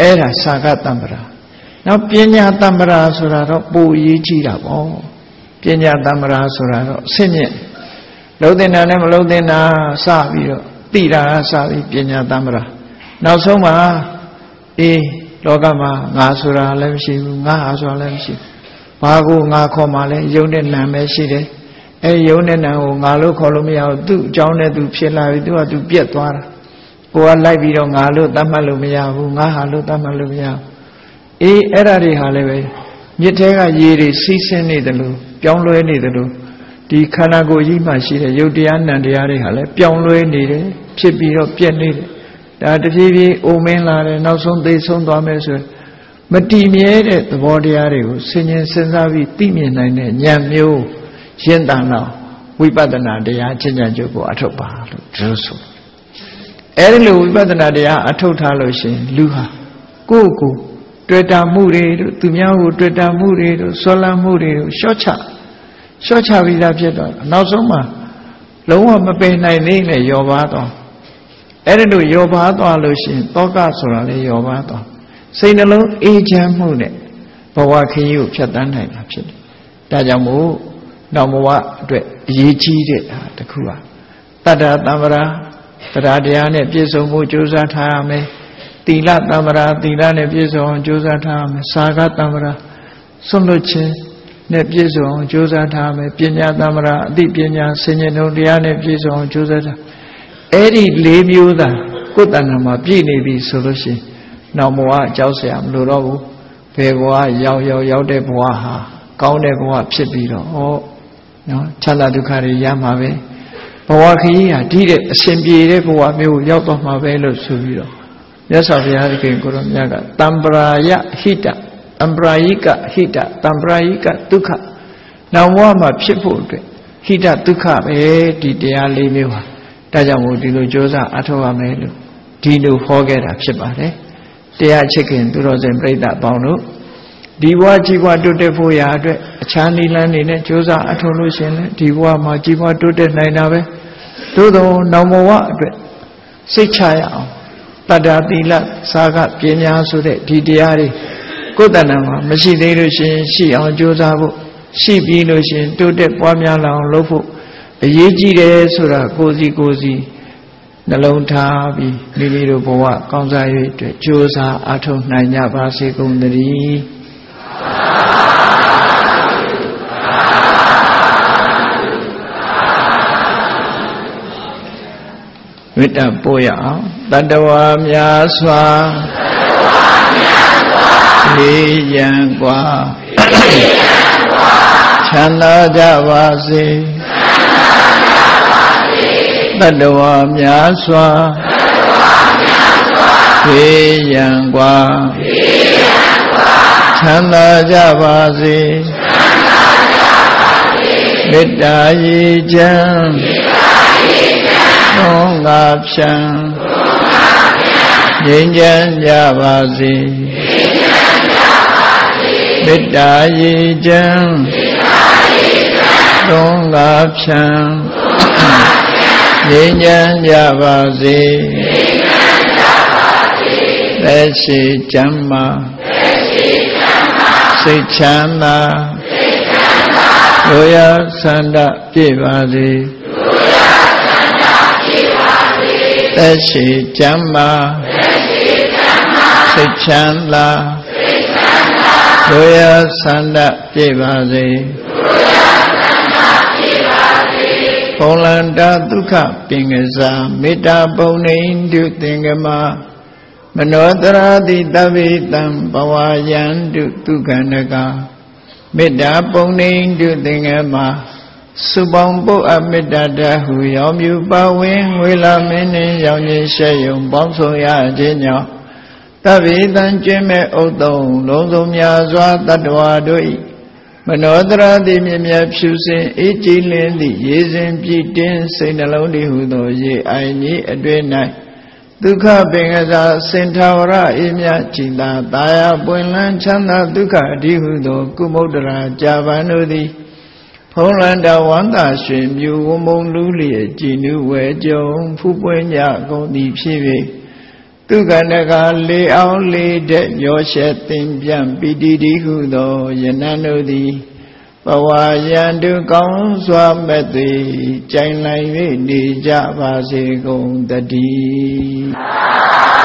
အဲ့ဒါသာဂတံပရာနောက်ပညာတံပရာဆိုတာတော့ပိုအရေးကြီးတာပေါ့ပညာတံပရာဆိုတာတော့အဆင့်မြင့် လုံးတင်တာနဲ့မလုံးတင်တာစပြီးတော့သိတာစပြီးပညာတံပရာနောက်ဆုံးမှာအေးလောကမှာငါဆိုတာလည်းမရှိဘူးငါဟာဆိုတာလည်းမရှိဘူးဘာကိုငါခေါ်မှလဲယုံတဲ့နာမည်ရှိတယ်အဲယုံတဲ့နာကိုငါလို့ခေါ်လို့မရဘူးသူ့အကြောင်းနဲ့သူဖြစ်လာပြီသူကသူပြက်သွားတာကိုကလိုက်ပြီးတော့ငါလို့သတ်မှတ်လို့မရဘူးငါဟာလို့သတ်မှတ်လို့မရဘူးအေးအဲ့ဒါတွေဟာလည်းပဲမြစ်ထဲကရေတွေစီးဆင်းနေတယ်လို့ပြောင်းလဲနေတယ်လို့ ဒီခန္ဓာကိုယ်ကြီးမှရှိတဲ့ယုတ်တရားနံတရားတွေဟာလည်းပြောင်းလဲနေတယ်ဖြစ်ပြီးတော့ပြက်နေတယ်ဒါတဖြည်းဖြည်းအိုမင်းလာတယ်နောက်ဆုံးသိဆုံးသွားမယ်ဆိုမတည်မြဲတဲ့သဘောတရားတွေကိုဆင်ញင်စဉ်းစားပြီးသိမြင်နိုင်တဲ့ဉာဏ်မျိုးရှင်းတန်တော့ဝိပဿနာတရားချင်းချင်ကျုပ်ကိုအထုတ်ပါလို့ဒီလိုဆိုအဲဒီလိုဝိပဿနာတရားအထုတ်ထားလို့ရှင်လူဟာကိုယ့်ကိုတွေ့တာမှုတွေတို့သူများကိုတွေ့တာမှုတွေတို့ဆွလန်းမှုတွေတို့ရှော့ချ ရှော့ချပြီးသားဖြစ်တော့နောက်ဆုံးမှာလုံးဝမပင်နိုင်သေးနဲ့ယောပါတော့အဲ့ဒီလိုယောပါသွားလို့ရှိရင်တောကဆိုတာလေယောပါသွားစိတ်နှလုံးအေးချမ်းမှုနဲ့ဘဝခရီးကိုဖြတ်တန်းနိုင်တာဖြစ်တယ်ဒါကြောင့်မို့နောက်ဘဝအတွက်အရေးကြီးတဲ့ဟာတစ်ခုပါတတ္တတမ္ပရာတရားတရားနဲ့ပြည့်စုံမှုကြိုးစားထားရမယ်သီလတမ္ပရာသီလနဲ့ပြည့်စုံအောင်ကြိုးစားထားရမယ်စာကတမ္ပရာဆွလွတ်ခြင်း နဲ့ပြည့်စုံအောင်ကြိုးစားထားမယ်ပညာသမရာအသိပညာဆင်ញင်တို့တရားနဲ့ပြည့်စုံအောင်ကြိုးစားထားအဲ့ဒီ၄မျိုးသာကိုယ်တဏ္ဍာမှာပြည့်နေပြီဆိုလို့ရှိရင်နောက်ဘဝကြောက်စရာမလိုတော့ဘူးဘယ်ဘဝရောက်ရောက်ရောက်တဲ့ဘဝဟာကောင်းတဲ့ဘဝဖြစ်ပြီးတော့ဩနော်ချမ်းသာဒုက္ခတွေရမှာပဲဘဝခရီးဟာဒီတဲ့အရှင်ပြေတဲ့ဘဝမျိုးကိုရောက်တော့မှာပဲလို့ဆိုပြီးတော့မြတ်စွာဘုရားသခင်ကိုရောမြတ်ကတံပရာယဟိတ တံပရာယိကဟိတတံပရာယိကဒုက္ခနောက်ဘဝမှာဖြစ်ဖို့အတွက်ဟိတဒုက္ခပဲဒီတရားလေးမျိုးဟာဒါကြောင့်မို့ဒီလိုကြိုးစားအထောက်ရမယ်လို့ဒီလိုဟောခဲ့တာဖြစ်ပါတယ်တရားချစ်ခင်သူတော်စင်ပြိဿပေါင်းတို့ဒီဘဝကြီးဘဝတိုးတက်ဖို့ရာအတွက်အခြားနိလန်းနေနဲ့ကြိုးစားအထောက်လို့ရှင်လေဒီဘဝမှာကြီးဘဝတိုးတက်နိုင်တာပဲသို့သောနောင်ဘဝအတွက်စိတ်ချရအောင်တတ္တာတိလစာကပညာဆိုတဲ့ဒီတရားတွေ ကိုယ်တဏ္ဍာမှာမရှိသေးလို့ရှင်ရှိအောင်ကြိုးစားဖို့ရှိပြီးလို့ရှင်တိုးတက်ပွားများလာအောင်လုပ်ဖို့အရေးကြီးတယ်ဆိုတာကိုစီကိုစီနှလုံးထားပြီးမိမိတို့ဘဝကောင်းစား၍အတွက်ကြိုးစားအထောက်နိုင်ကြပါစေကုန်သတည်းမေတ္တာပို့ရအောင်တတဝါများစွာ လေးရန်กว่าချမ်းသာကြပါစေတတဝါများစွာလေးရန်กว่าချမ်းသာကြပါစေမေတ္တာရည်ချမ်းသုံးငါဖြံငြိမ်းချမ်းကြပါစေ မေတ္တာရည်ချမ်းသုံးငါဖြံငြိမ်းချမ်းကြပါစေသက်ရှိချမ်းမာစိတ်ချမ်းသာတို့ရဆန္ဒပြည့်ပါစေသက်ရှိကျမ်းမာစိတ်ချမ်းသာ တို့ရဆန္ဒပြည့်ပါစေဘုံလန္တာဒုက္ခပင်ကစားမေတ္တာပုံနေတုသင်္ကမမနောတရာတိတဗ္ဗေတံဘဝယံတုဒုက္ခနကမေတ္တာပုံနေတုသင်္ကမစုပေါင်းပုတ်အမေတ္တာတဟုရောင်မြူပဝင်းငွေလာမင်းနှင့်ရောင်ကြီးရှဲယုံပေါင်းဆောင်ရခြင်းကြောင့် တဗ္ဗေတံကျင်းမဲ့ဥတုံလုံးစုံများစွာတတ္တဝါတို့၏မနောတရတိမြမြဖြူစင်အေးကြည်လင်းသည့်ရေစဉ်ပြည့်တင်းစိတ်နှလုံးတည်ဟုသောရေအိုင်ကြီးအတွင်၌ဒုက္ခပင်ကစားစင်ထာဝရအေးမြကြည်သာတာယာပွင့်လန်းချမ်းသာဒုက္ခအဓိဟုသော ကုမုဒ္ဒရာကြာပန်တို့သည်ဖုံးလန္တဝန္တာရွှင်မြူဝမုံလူလျက်ကြည်နုဝဲကြုံဖူးပွင့်ကြကုန်သည်ဖြစ်၍ သူကနကလေအောင်လေတဲ့ရောရှက်သင်ပြန်ပိတိတိဟုသောယနန်တို့သည်ဘဝယံတုကောင်းစွာမဲ့သည်ကြိုင်လိုက်၍နေကြပါစေကုန်တည်း